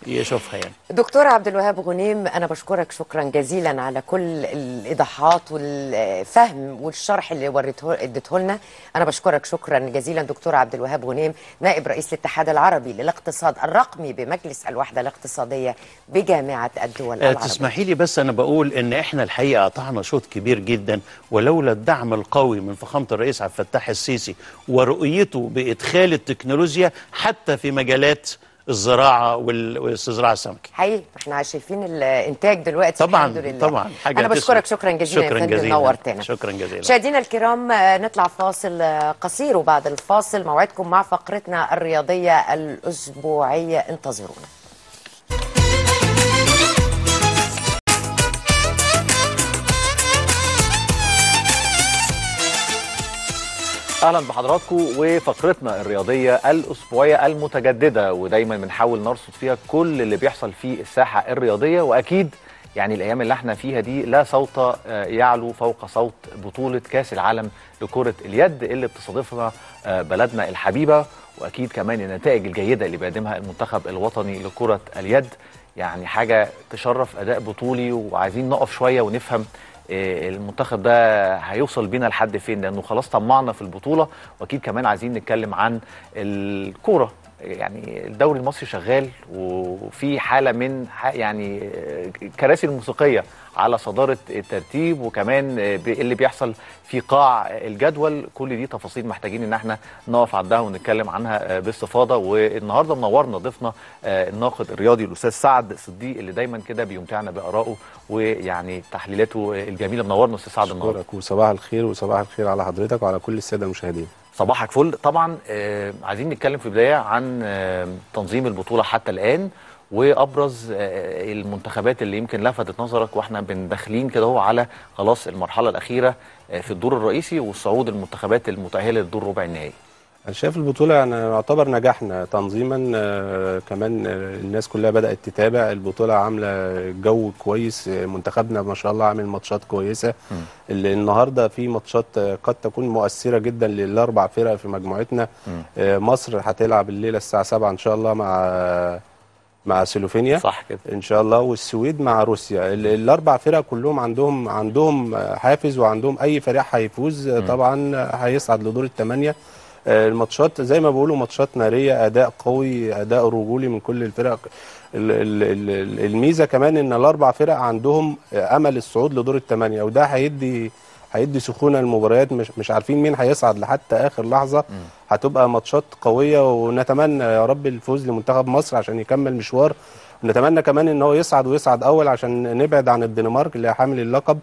يشوفها يعني. دكتور عبد الوهاب غنيم أنا بشكرك شكرا جزيلا على كل الإيضاحات والفهم والشرح اللي وريته اديته لنا. أنا بشكرك شكرا جزيلا دكتور عبد الوهاب غنيم نائب رئيس الاتحاد العربي للاقتصاد الرقمي بمجلس الوحدة الاقتصادية بجامعة الدول آه، العربية. تسمحي لي بس أنا بقول إن إحنا الحقيقة قطعنا شوط كبير جدا ولولا الدعم القوي من فخامة الرئيس عبد الفتاح السيسي ورؤيته بإدخال التكنولوجيا حتى في مجالات الزراعة وال- والاستزراع السمكي. حقيقي إحنا شايفين الانتاج دلوقتي طبعا الحمد لله. طبعا حاجة أنا بشكرك شكرا جزيلا شكرا جزيلا. نورتنا. شكرا جزيلا. مشاهدينا الكرام نطلع فاصل آه، قصير وبعد الفاصل موعدكم مع فقرتنا الرياضية الأسبوعية. انتظرونا. أهلا بحضراتكم وفقرتنا الرياضية الأسبوعية المتجددة ودايما بنحاول نرصد فيها كل اللي بيحصل في الساحة الرياضية وأكيد يعني الأيام اللي إحنا فيها دي لا صوت آه، يعلو فوق صوت بطولة كأس العالم لكرة اليد اللي بتستضيفها آه، بلدنا الحبيبة وأكيد كمان النتائج الجيدة اللي بيقدمها المنتخب الوطني لكرة اليد. يعني حاجة تشرف أداء بطولي وعايزين نقف شوية ونفهم المنتخب ده هيوصل بينا لحد فين؟ لأنه خلاص طمعنا في البطولة وأكيد كمان عايزين نتكلم عن الكورة. يعني الدوري المصري شغال وفي حالة من يعني آه، كراسي الموسيقية على صدارة الترتيب وكمان اللي بيحصل في قاع الجدول. كل دي تفاصيل محتاجين إن إحنا نقف عندها ونتكلم عنها باستفاضة. والنهاردة منورنا ضيفنا آه، الناقد الرياضي الأستاذ سعد صديق اللي دايما كده بيمتعنا بآرائه ويعني تحليلاته الجميلة. منورنا أستاذ سعد النهارده. وصباح الخير وصباح الخير على حضرتك وعلى كل السادة المشاهدين. صباحك فل. طبعا آه عايزين نتكلم في البدايه عن آه تنظيم البطولة حتى الآن وأبرز آه المنتخبات اللي يمكن لفتت نظرك وإحنا بندخلين كده هو على خلاص المرحلة الأخيرة في الدور الرئيسي والصعود المنتخبات المتأهلة للدور ربع النهائي. أنا شايف البطولة يعني يعتبر نجحنا تنظيما آه، كمان آه، الناس كلها بدأت تتابع. البطولة عاملة جو كويس آه، منتخبنا ما شاء الله عامل ماتشات كويسة. اللي النهارده في ماتشات آه، قد تكون مؤثرة جدا للأربع فرق في مجموعتنا. آه، مصر هتلعب الليلة الساعة 7 إن شاء الله مع مع سلوفينيا. صح كده. إن شاء الله. والسويد مع روسيا. ال- الأربع فرق كلهم عندهم عندهم حافز وعندهم أي فريق هيفوز طبعا هيصعد لدور الثمانيه الماتشات زي ما بيقولوا ماتشات نارية أداء قوي أداء رجولي من كل الفرق. ال- ال- ال- الميزة كمان إن الأربع فرق عندهم أمل الصعود لدور الثمانيه وده هيدي هيدي سخونة المباريات مش مش عارفين مين هيصعد لحتى آخر لحظة. هتبقى ماتشات قوية ونتمنى يا رب الفوز لمنتخب مصر عشان يكمل مشوار. ونتمنى كمان إن هو يصعد ويصعد أول عشان نبعد عن الدنمارك اللي هي حامل اللقب.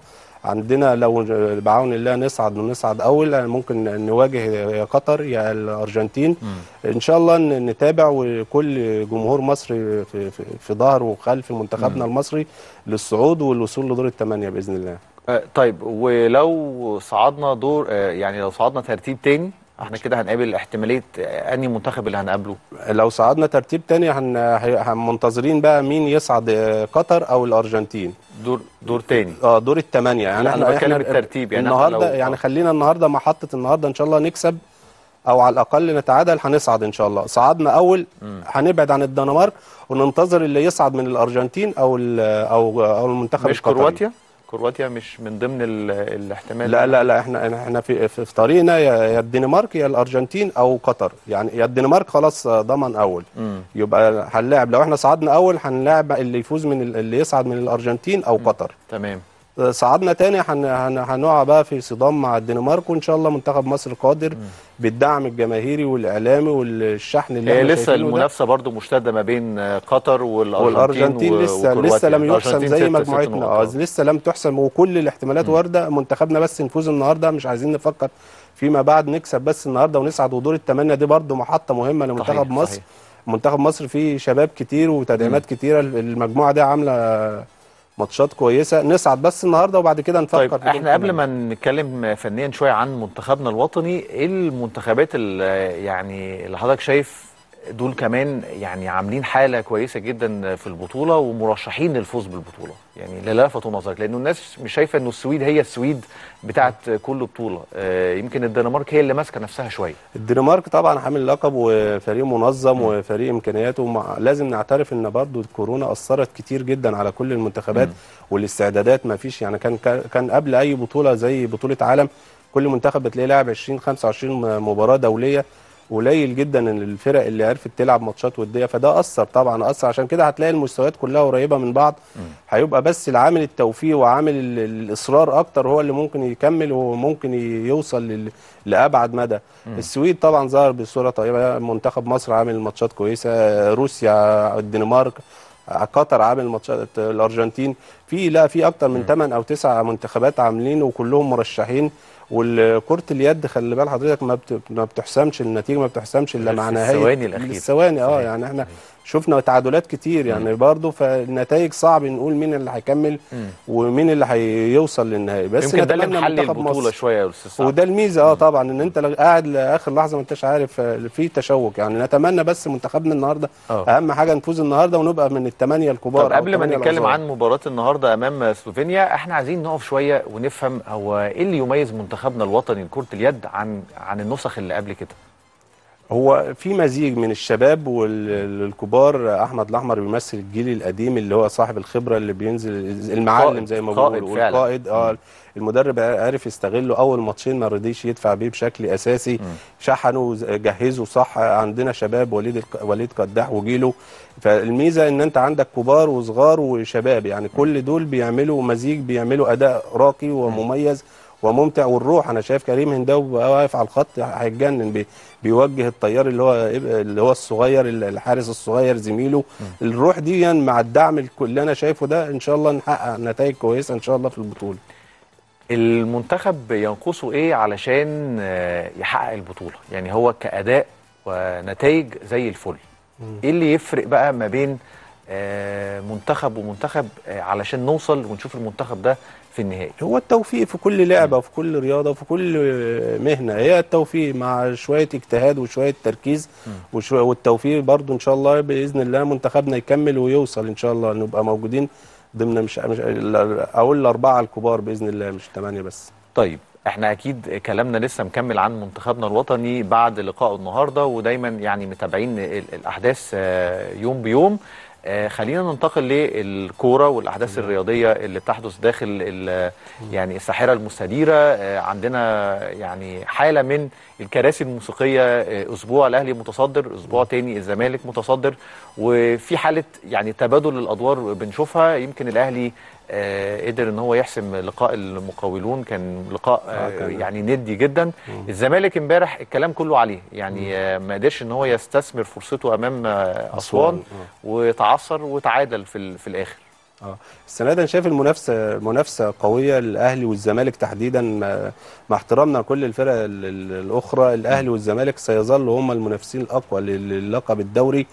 عندنا لو بعون الله نصعد ونصعد أول ممكن نواجه يا قطر يا الأرجنتين. إن شاء الله نتابع وكل جمهور مصر في في, في ظهر وخلف منتخبنا المصري للصعود والوصول لدور الثمانيه بإذن الله. آه طيب ولو صعدنا دور آه يعني لو صعدنا ترتيب تاني إحنا كده هنقابل احتمالية انهي منتخب اللي هنقابله؟ لو صعدنا ترتيب تاني هن هن منتظرين بقى مين يصعد قطر أو الارجنتين. دور دور تاني. آه دور الثمانيه يعني أنا إحنا بتكلم الترتيب، يعني النهارده لو- يعني. خلينا النهارده محطه النهارده إن شاء الله نكسب أو على الأقل نتعادل هنصعد إن شاء الله. صعدنا أول هنبعد عن الدنمارك وننتظر اللي يصعد من الأرجنتين أو ال- أو أو المنتخب مش القطري. كرواتيا؟ كرواتيا مش من ضمن ال- الاحتمال؟ لا لا لا إحنا إحنا في في طريقنا يا الدنمارك يا الأرجنتين أو قطر. يعني يا الدنمارك خلاص ضمن أول. مم. يبقى هنلاعب لو إحنا صعدنا أول هنلاعب اللي يفوز من ال- اللي يصعد من الأرجنتين أو قطر. تمام. صعدنا تاني هن- هن- هنقع بقى في صدام مع الدنمارك وإن شاء الله منتخب مصر قادر بالدعم الجماهيري والإعلامي والشحن اللي هي لسه. المنافسة برضو مشتدة ما بين قطر والأرجنتين والأرجنتين و- لسه وكرواتيا. لسه لم يحسم زي مجموعتنا. آه لسه لم تحسم وكل الاحتمالات واردة منتخبنا بس نفوز النهارده مش عايزين نفكر فيما بعد نكسب بس النهارده ونصعد ودور الثمانيه دي برده محطة مهمة لمنتخب صحيح، مصر صحيح. منتخب مصر فيه شباب كتير وتدعيمات كتيرة المجموعة دي عاملة ماتشات كويسة نصعد بس النهارده وبعد كده نفكر طيب إحنا قبل. ما نتكلم فنيا شوية عن منتخبنا الوطني إيه المنتخبات اللي يعني اللي حضرتك شايف دول كمان يعني عاملين حالة كويسة جدا في البطولة ومرشحين للفوز بالبطولة. يعني لفتوا نظرك لأنه الناس مش شايفة إنه السويد هي السويد بتاعت كل بطولة. آه، يمكن الدنمارك هي اللي ماسكة نفسها شوية. الدنمارك طبعا حامل لقب وفريق منظم وفريق إمكانياته. مع لازم نعترف إن برضو الكورونا أثرت كتير جدا على كل المنتخبات والاستعدادات. ما فيش يعني كان كان قبل أي بطولة زي بطولة عالم كل منتخب بتلاقيه لاعب 20 25 مباراة دولية. قليل جدا الفرق اللي عرفت تلعب ماتشات ودية فده أثر طبعا أثر عشان كده هتلاقي المستويات كلها قريبة من بعض. هيبقى بس العامل التوفيق وعامل ال- الإصرار أكتر هو اللي ممكن يكمل وممكن يوصل لأبعد مدى. السويد طبعا ظهر بصورة طيبة منتخب مصر عامل ماتشات كويسة روسيا الدنمارك قطر عامل ماتشات الأرجنتين. في لا في أكتر من 8 أو 9 منتخبات عاملين وكلهم مرشحين. والكرة اليد خلي بال حضرتك ما بت- ما بتحسمش النتيجة ما بتحسمش الا غير مع في نهايه الثواني الأخيرة. الثواني آه. يعني إحنا شفنا تعادلات كتير يعني برضه فالنتائج صعب نقول مين اللي هيكمل ومين اللي هيوصل للنهائي. بس يمكن ده اللي محل البطوله شوية يا أستاذ وده الميزة آه طبعا إن أنت قاعد لآخر لحظة ما أنتش عارف آه، في تشوق. يعني نتمنى بس منتخبنا النهارده آه. أهم حاجة نفوز النهارده ونبقى من الثمانيه الكبار طب قبل ما نتكلم. عن مباراة النهارده أمام سلوفينيا إحنا عايزين نقف شوية ونفهم هو إيه اللي يميز منتخبنا الوطني لكرة اليد عن عن النسخ اللي قبل كده. هو في مزيج من الشباب والكبار أحمد الأحمر بيمثل الجيل القديم اللي هو صاحب الخبرة اللي بينزل المعلم زي ما بيقولوا. والقائد آه المدرب عرف يستغله. أول ماتشين ما رضيش يدفع بيه بشكل أساسي. شحنوا ز- جهزوا صح. عندنا شباب وليد وليد قداح وجيله. فالميزة إن أنت عندك كبار وصغار وشباب. يعني كل دول بيعملوا مزيج بيعملوا أداء راقي ومميز وممتع. والروح أنا شايف كريم هنداوي واقف على الخط هيتجنن بي بيوجه الطيار اللي هو اللي هو الصغير الحارس الصغير زميله. الروح دي يعني مع الدعم اللي أنا شايفه ده إن شاء الله نحقق نتائج كويسة إن شاء الله في البطولة. المنتخب ينقصه إيه علشان آه، يحقق البطولة؟ يعني هو كأداء ونتائج زي الفل. إيه اللي يفرق بقى ما بين آه، منتخب ومنتخب آه، علشان نوصل ونشوف المنتخب ده في النهائي. هو التوفيق في كل لعبة وفي كل رياضة وفي كل مهنة. هي التوفيق مع شوية اجتهاد وشوية تركيز وشوية والتوفيق برضو إن شاء الله بإذن الله منتخبنا يكمل ويوصل إن شاء الله. نبقى موجودين ضمن مش, مش أقول الأربعة الكبار بإذن الله مش ثمانيه بس. طيب إحنا أكيد كلامنا لسه مكمل عن منتخبنا الوطني بعد لقائه النهارده ودايما يعني متابعين ال- الأحداث آه، يوم بيوم. آه، خلينا ننتقل للكورة والأحداث الرياضية اللي بتحدث داخل يعني الساحرة المستديرة. آه، عندنا يعني حالة من الكراسي الموسيقية آه، أسبوع الأهلي متصدر أسبوع تاني الزمالك متصدر. وفي حالة يعني تبادل الأدوار بنشوفها يمكن الأهلي آه، قدر إن هو يحسم لقاء المقاولون. كان لقاء آه، آه، يعني ندي جدا. الزمالك امبارح الكلام كله عليه. يعني آه، ما قدرش إن هو يستثمر فرصته أمام آه، أسوان. أسوان، وتعثر وتعادل في في الآخر. آه. السنة دي أنا شايف المنافسة منافسة قوية الاهلي والزمالك تحديدا. مع مع احترامنا لكل الفرق ال- ال- الأخرى الأهلي والزمالك سيظلوا هم المنافسين الأقوى لل- للقب الدوري.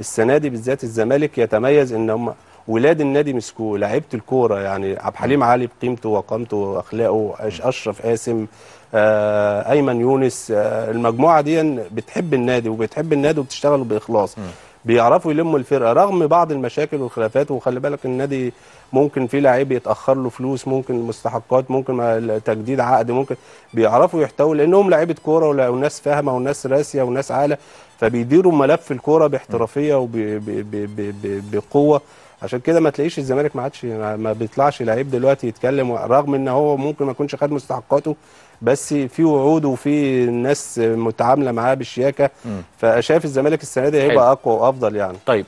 السنة دي بالذات الزمالك يتميز إن هم ولاد النادي مسكوه لعيبة الكورة يعني عبد الحليم علي بقيمته وقامته وأخلاقه أشرف قاسم آه أيمن يونس آه المجموعة دي بتحب النادي وبتحب النادي وبتشتغل بإخلاص. بيعرفوا يلموا الفرقة رغم بعض المشاكل والخلافات وخلي بالك النادي ممكن في لعيب يتأخر له فلوس ممكن مستحقات ممكن تجديد عقد ممكن بيعرفوا يحتووا لأنهم لعيبة كورة وناس فاهمة وناس راسية وناس عاله فبيديروا ملف الكورة باحترافية وبقوه عشان كده ما تلاقيش الزمالك ما عادش ما ما بيطلعش لعيب دلوقتي يتكلم رغم إن هو ممكن ما يكونش خد مستحقاته بس في وعود وفي ناس متعاملة معاه بالشياكه فشايف الزمالك السنة دي. هيبقى أقوى وأفضل يعني. طيب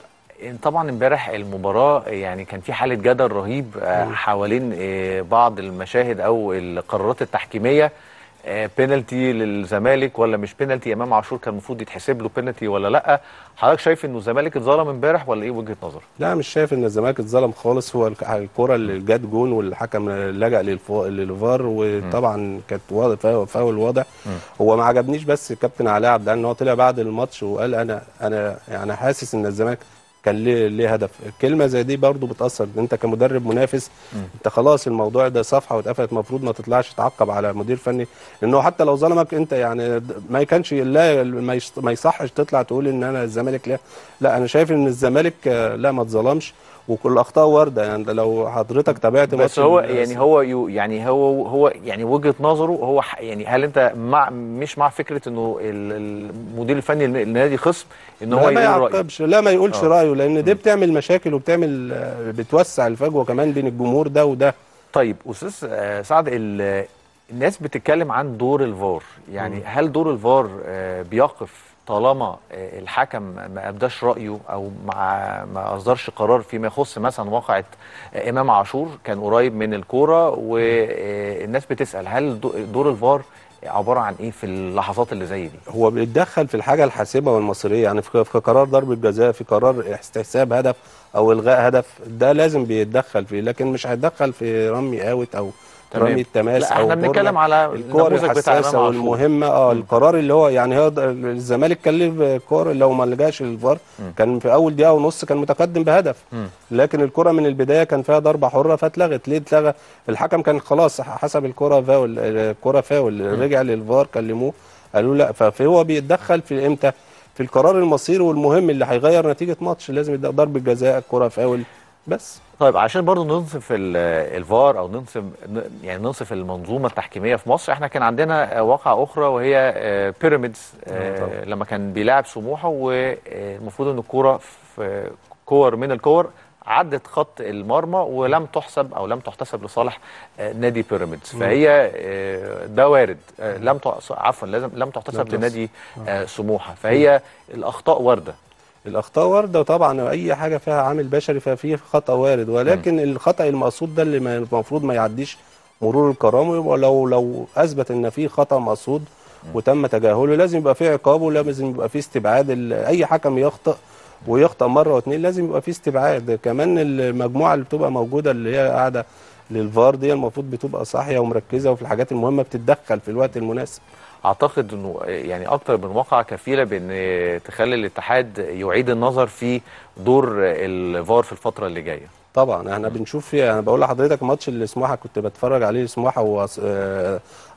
طبعا امبارح المباراة يعني كان في حالة جدل رهيب آه، حوالين آه، بعض المشاهد أو القرارات التحكيمية. بينالتي للزمالك ولا مش بينالتي إمام عاشور كان المفروض يتحسب له بينالتي ولا لأ؟ حضرتك شايف انه الزمالك اتظلم امبارح ولا إيه وجهة نظر لا مش شايف إن الزمالك اتظلم خالص. هو الك- الكرة اللي جت جون والحكم لجأ للفار وطبعا كانت فاول- واضح. هو ما عجبنيش بس الكابتن علاء عبد إن هو طلع بعد الماتش وقال أنا أنا يعني حاسس إن الزمالك كان ليه ليه هدف. الكلمة زي دي برضو بتأثر أنت كمدرب منافس أنت خلاص الموضوع ده صفحة واتقفلت المفروض ما تطلعش تعقب على مدير فني. لأنه حتى لو ظلمك أنت يعني ما كانش لا ما يصحش تطلع تقول إن أنا الزمالك لا. لا أنا شايف إن الزمالك آه، لا ما اتظلمش. وكل الاخطاء واردة. يعني لو حضرتك تابعت بس هو يعني هو يو يعني هو هو يعني وجهة نظره هو يعني هل أنت مع مش مع فكرة إنه ال- المدير الفني للنادي خصم إن هو لا ما؟ يعقبش. لا ما يقولش آه. رأيه لأن دي بتعمل مشاكل وبتعمل آه، بتوسع الفجوة كمان بين الجمهور ده وده. طيب أستاذ آه، سعد ال- الناس بتتكلم عن دور الفار. يعني هل دور الفار آه، بيقف طالما الحكم ما أبداش رأيه أو ما أصدرش قرار فيما يخص مثلا واقعة إمام عاشور كان قريب من الكورة والناس بتسأل هل دو- دور الفار عبارة عن إيه في اللحظات اللي زي دي هو بيتدخل في الحاجة الحاسمة والمصيريه يعني في قرار ضربة جزاء في قرار استحساب هدف أو إلغاء هدف ده لازم بيتدخل فيه لكن مش هيتدخل في رمي آوت أو. رمي التماس أو إحنا بنتكلم. على الكور الحساسة. والمهمة آه القرار اللي هو يعني هو الزمالك كان ليه كور لو ما لجاش للفار كان في أول دقيقة ونص كان متقدم بهدف. لكن الكرة من البداية كان فيها ضربة حرة فاتلغت. ليه اتلغى الحكم كان خلاص حسب الكرة فاول الكرة فاول. رجع للفار كلموه قالوا لا. فهو بيتدخل في إمتى؟ في القرار المصيري والمهم اللي هيغير نتيجة ماتش. لازم ضربه جزاء الكره فاول. بس. طيب عشان برضو ننصف ال- الفار أو ننصف يعني ننصف المنظومة التحكيمية في مصر إحنا كان عندنا آه، واقعة أخرى وهي آه، بيراميدز آه، لما كان بيلاعب سموحة والمفروض إن الكورة في كور من الكور عدت خط المرمى ولم تحسب أو لم تحتسب لصالح آه، نادي بيراميدز فهي آه، ده وارد. آه، لم عفوا لازم لم تحتسب. لنادي آه، سموحة. فهي الأخطاء واردة. الأخطاء واردة وطبعا أي حاجة فيها عامل بشري ففيه خطأ وارد. ولكن الخطأ المقصود ده اللي المفروض ما يعديش مرور الكرام ولو لو أثبت إن في خطأ مقصود وتم تجاهله لازم يبقى في عقاب ولازم يبقى في استبعاد أي حكم يخطئ ويخطئ مرة واثنين لازم يبقى في استبعاد. كمان المجموعة اللي بتبقى موجودة اللي هي قاعدة للفار دي المفروض بتبقى صاحية ومركزة وفي الحاجات المهمة بتتدخل في الوقت المناسب. أعتقد إنه يعني أكتر من واقعة كفيلة بإن تخلي الاتحاد يعيد النظر في دور الفار في الفترة اللي جاية. طبعا إحنا بنشوف فيها أنا بقول لحضرتك ماتش اللي سموحه كنت بتفرج عليه سموحه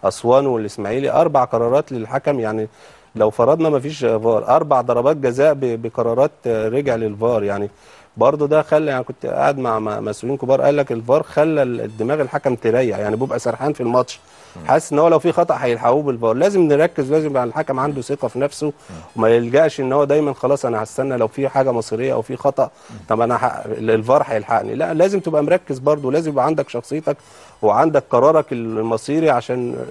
واسوان والإسماعيلي أربع قرارات للحكم يعني لو فرضنا ما فيش فار أربع ضربات جزاء بقرارات آه، رجع للفار يعني برضه ده خلى يعني كنت قاعد مع مسؤولين كبار قال لك الفار خلى الدماغ الحكم تريح يعني بيبقى سرحان في الماتش. حاسس إن هو لو في خطأ هيلحقوه بالفار. لازم نركز لازم يبقى الحكم عنده ثقة في نفسه وما يلجأش إن هو دايما خلاص أنا هستنى لو في حاجة مصيرية أو في خطأ طب أنا. الفار هيلحقني. لا لازم تبقى مركز برضه لازم يبقى عندك شخصيتك وعندك قرارك المصيري عشان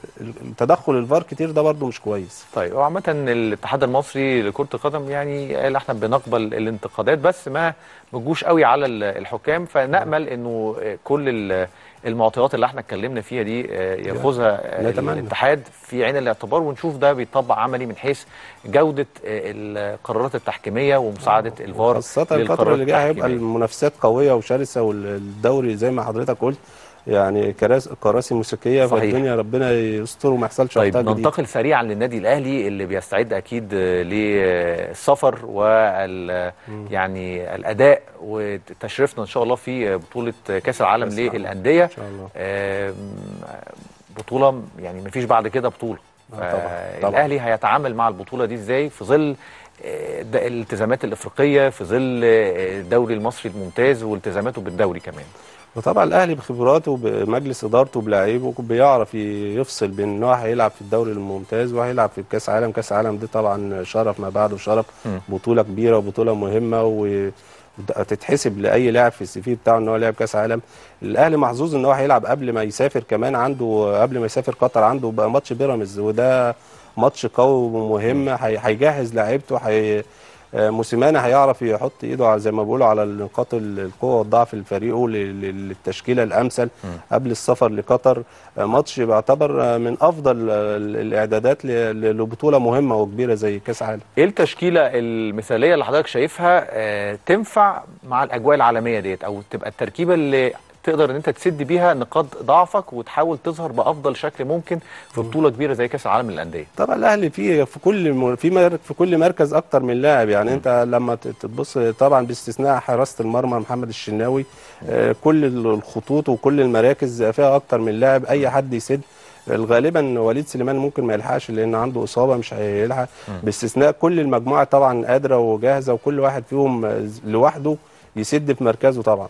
تدخل الفار كتير ده برضه مش كويس طيب هو عامة الاتحاد المصري لكرة القدم يعني قال إحنا بنقبل الانتقادات بس ما بتجوش قوي على ال- الحكام فنأمل إنه كل ال- المعطيات اللي إحنا اتكلمنا فيها دي آه، ياخذها نتمنى. الاتحاد في عين الاعتبار ونشوف ده بيطبق عملي من حيث جودة آه، القرارات التحكيمية ومساعدة الفار الفترة للقرارات اللي جاية هيبقى. المنافسات قوية وشرسة والدوري زي ما حضرتك قلت يعني كراس كراسي موسيقية صحيح. فالدنيا ربنا يستر وما يحصلش طيب. ننتقل سريعا للنادي الأهلي اللي بيستعد أكيد آه، للسفر وال يعني الأداء وتشريفنا إن شاء الله في بطولة كأس العالم. للأندية إن شاء الله. بطولة يعني ما فيش بعد كده بطولة آه، طبعاً، طبعاً. الأهلي هيتعامل مع البطولة دي إزاي في ظل آه، الالتزامات الإفريقية في ظل آه، الدوري المصري الممتاز والتزاماته بالدوري كمان وطبعا الأهلي بخبراته بمجلس إدارته بلاعيبه بيعرف يفصل بين ان هو هيلعب في الدوري الممتاز وهيلعب في كأس عالم. كأس عالم دي طبعا شرف ما بعده شرف بطولة كبيرة وبطولة مهمة و تتحسب لأي لاعب في السي في بتاعه إن هو لعب كأس عالم. الأهلي محظوظ إن هو هيلعب قبل ما يسافر كمان عنده قبل ما يسافر قطر عنده بقى ماتش بيراميدز وده ماتش قوي ومهم هي- هيجهز لعيبته هي موسيماني هيعرف يحط ايده على زي ما بيقولوا على نقاط ال- القوة والضعف لفريقه للتشكيلة الأمثل قبل السفر لقطر. آه، ماتش بيعتبر آه، من أفضل آه، ال- الإعدادات لبطولة مهمة وكبيرة زي كأس عالم إيه التشكيلة المثالية اللي حضرتك شايفها آه، تنفع مع الأجواء العالمية ديت أو تبقى التركيبة اللي تقدر إن أنت تسد بيها نقاط ضعفك وتحاول تظهر بأفضل شكل ممكن في بطولة كبيرة زي كأس العالم للأندية. طبعا الأهلي في في كل م- في في كل مركز أكتر من لاعب. يعني أنت لما تبص طبعا باستثناء حراسة المرمى محمد الشناوي آه، كل ال- الخطوط وكل المراكز فيها أكتر من لاعب. أي حد يسد غالبا وليد سليمان ممكن ما يلحقش لأن عنده إصابة مش هيلحق. باستثناء كل المجموعة طبعا قادرة وجاهزة وكل واحد فيهم لوحده يسد في مركزه طبعا.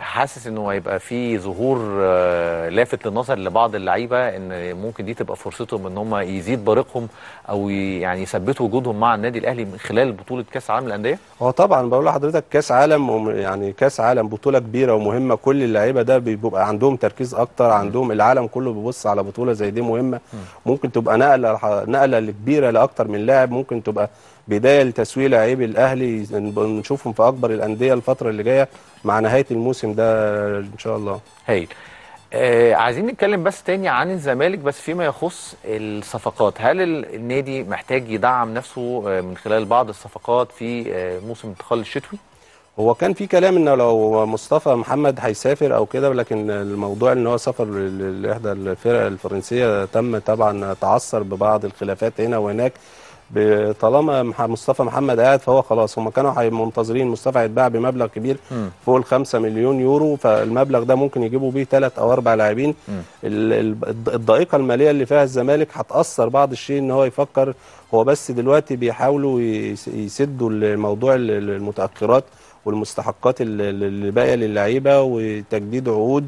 حاسس إنه هيبقى في ظهور آه، لافت للنظر لبعض اللعيبة إن ممكن دي تبقى فرصتهم إن هم يزيد بارقهم أو يعني يثبتوا وجودهم مع النادي الأهلي من خلال بطولة كأس العالم للأندية؟ هو طبعا بقول لحضرتك كأس عالم يعني كأس عالم بطولة كبيرة ومهمة كل اللعيبة ده بيبقى عندهم تركيز أكتر عندهم العالم كله بيبص على بطولة زي دي مهمة. ممكن تبقى نقلة نقلة كبيرة لأكتر من لاعب ممكن تبقى بداية لتسويق لعيب الأهلي نشوفهم في أكبر الأندية الفترة اللي جاية مع نهاية الموسم ده إن شاء الله. هايل. آه عايزين نتكلم بس تاني عن الزمالك بس فيما يخص الصفقات. هل ال- النادي محتاج يدعم نفسه آه، من خلال بعض الصفقات في آه، موسم الانتقال الشتوي؟ هو كان في كلام انه لو مصطفى محمد هيسافر أو كده لكن الموضوع إن هو سافر لإحدى الفرق الفرنسية تم طبعا تعثر ببعض الخلافات هنا وهناك. طالما مصطفى محمد قاعد فهو خلاص هم كانوا منتظرين مصطفى هيتباع بمبلغ كبير فوق ال 5 مليون يورو فالمبلغ ده ممكن يجيبوا بيه ثلاث أو أربع لاعبين. ال- ال- الض- الضائقه المالية اللي فيها الزمالك هتأثر بعض الشيء إن هو يفكر هو بس دلوقتي بيحاولوا يس- يسدوا الموضوع ال- ال- المتأخرات والمستحقات ال- ال- اللي باقية للعيبة وتجديد عقود.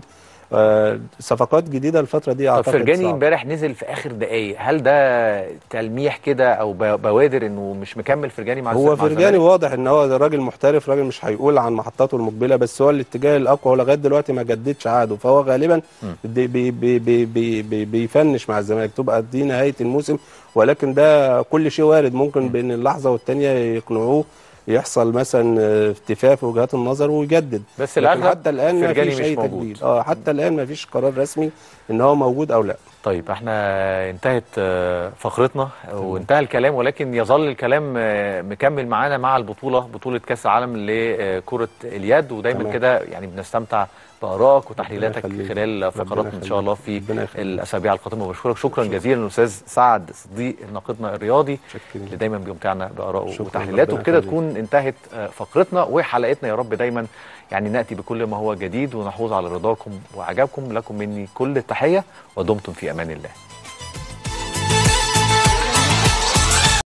صفقات جديدة الفترة دي طب أعتقد فرجاني. امبارح نزل في آخر دقايق هل ده تلميح كده أو بوادر إنه مش مكمل فرجاني مع هو فرجاني؟ واضح إن هو راجل محترف راجل مش هيقول عن محطاته المقبلة بس هو الاتجاه الأقوى هو لغاية دلوقتي ما جددش عقده فهو غالبا بي بي بي بي بي بي بي finish مع الزمالك تبقى دي نهاية الموسم ولكن ده كل شيء وارد ممكن بين اللحظة والتانية يقنعوه يحصل مثلا اتفاق في وجهات النظر ويجدد. بس لكن الأغلب حتى الآن ما فيش أي موجود. تجديد. آه حتى الآن ما فيش قرار رسمي إن هو موجود أو لا. طيب إحنا انتهت آه، فقرتنا وانتهى الكلام ولكن يظل الكلام آه، مكمل معانا مع البطولة بطولة كأس العالم لكرة اليد ودايما. كده يعني بنستمتع بآرائك وتحليلاتك. خلال فقراتنا إن شاء الله في. الأسابيع القادمة بشكرك شكرا جزيلا أستاذ سعد صديق ناقدنا الرياضي. اللي دايما بيمتعنا بآرائه. وتحليلاته وبكده. تكون انتهت آه، فقرتنا وحلقتنا يا رب دايما يعني نأتي بكل ما هو جديد ونحوز على رضاكم وعجبكم لكم مني كل التحية ودمتم في أمان الله.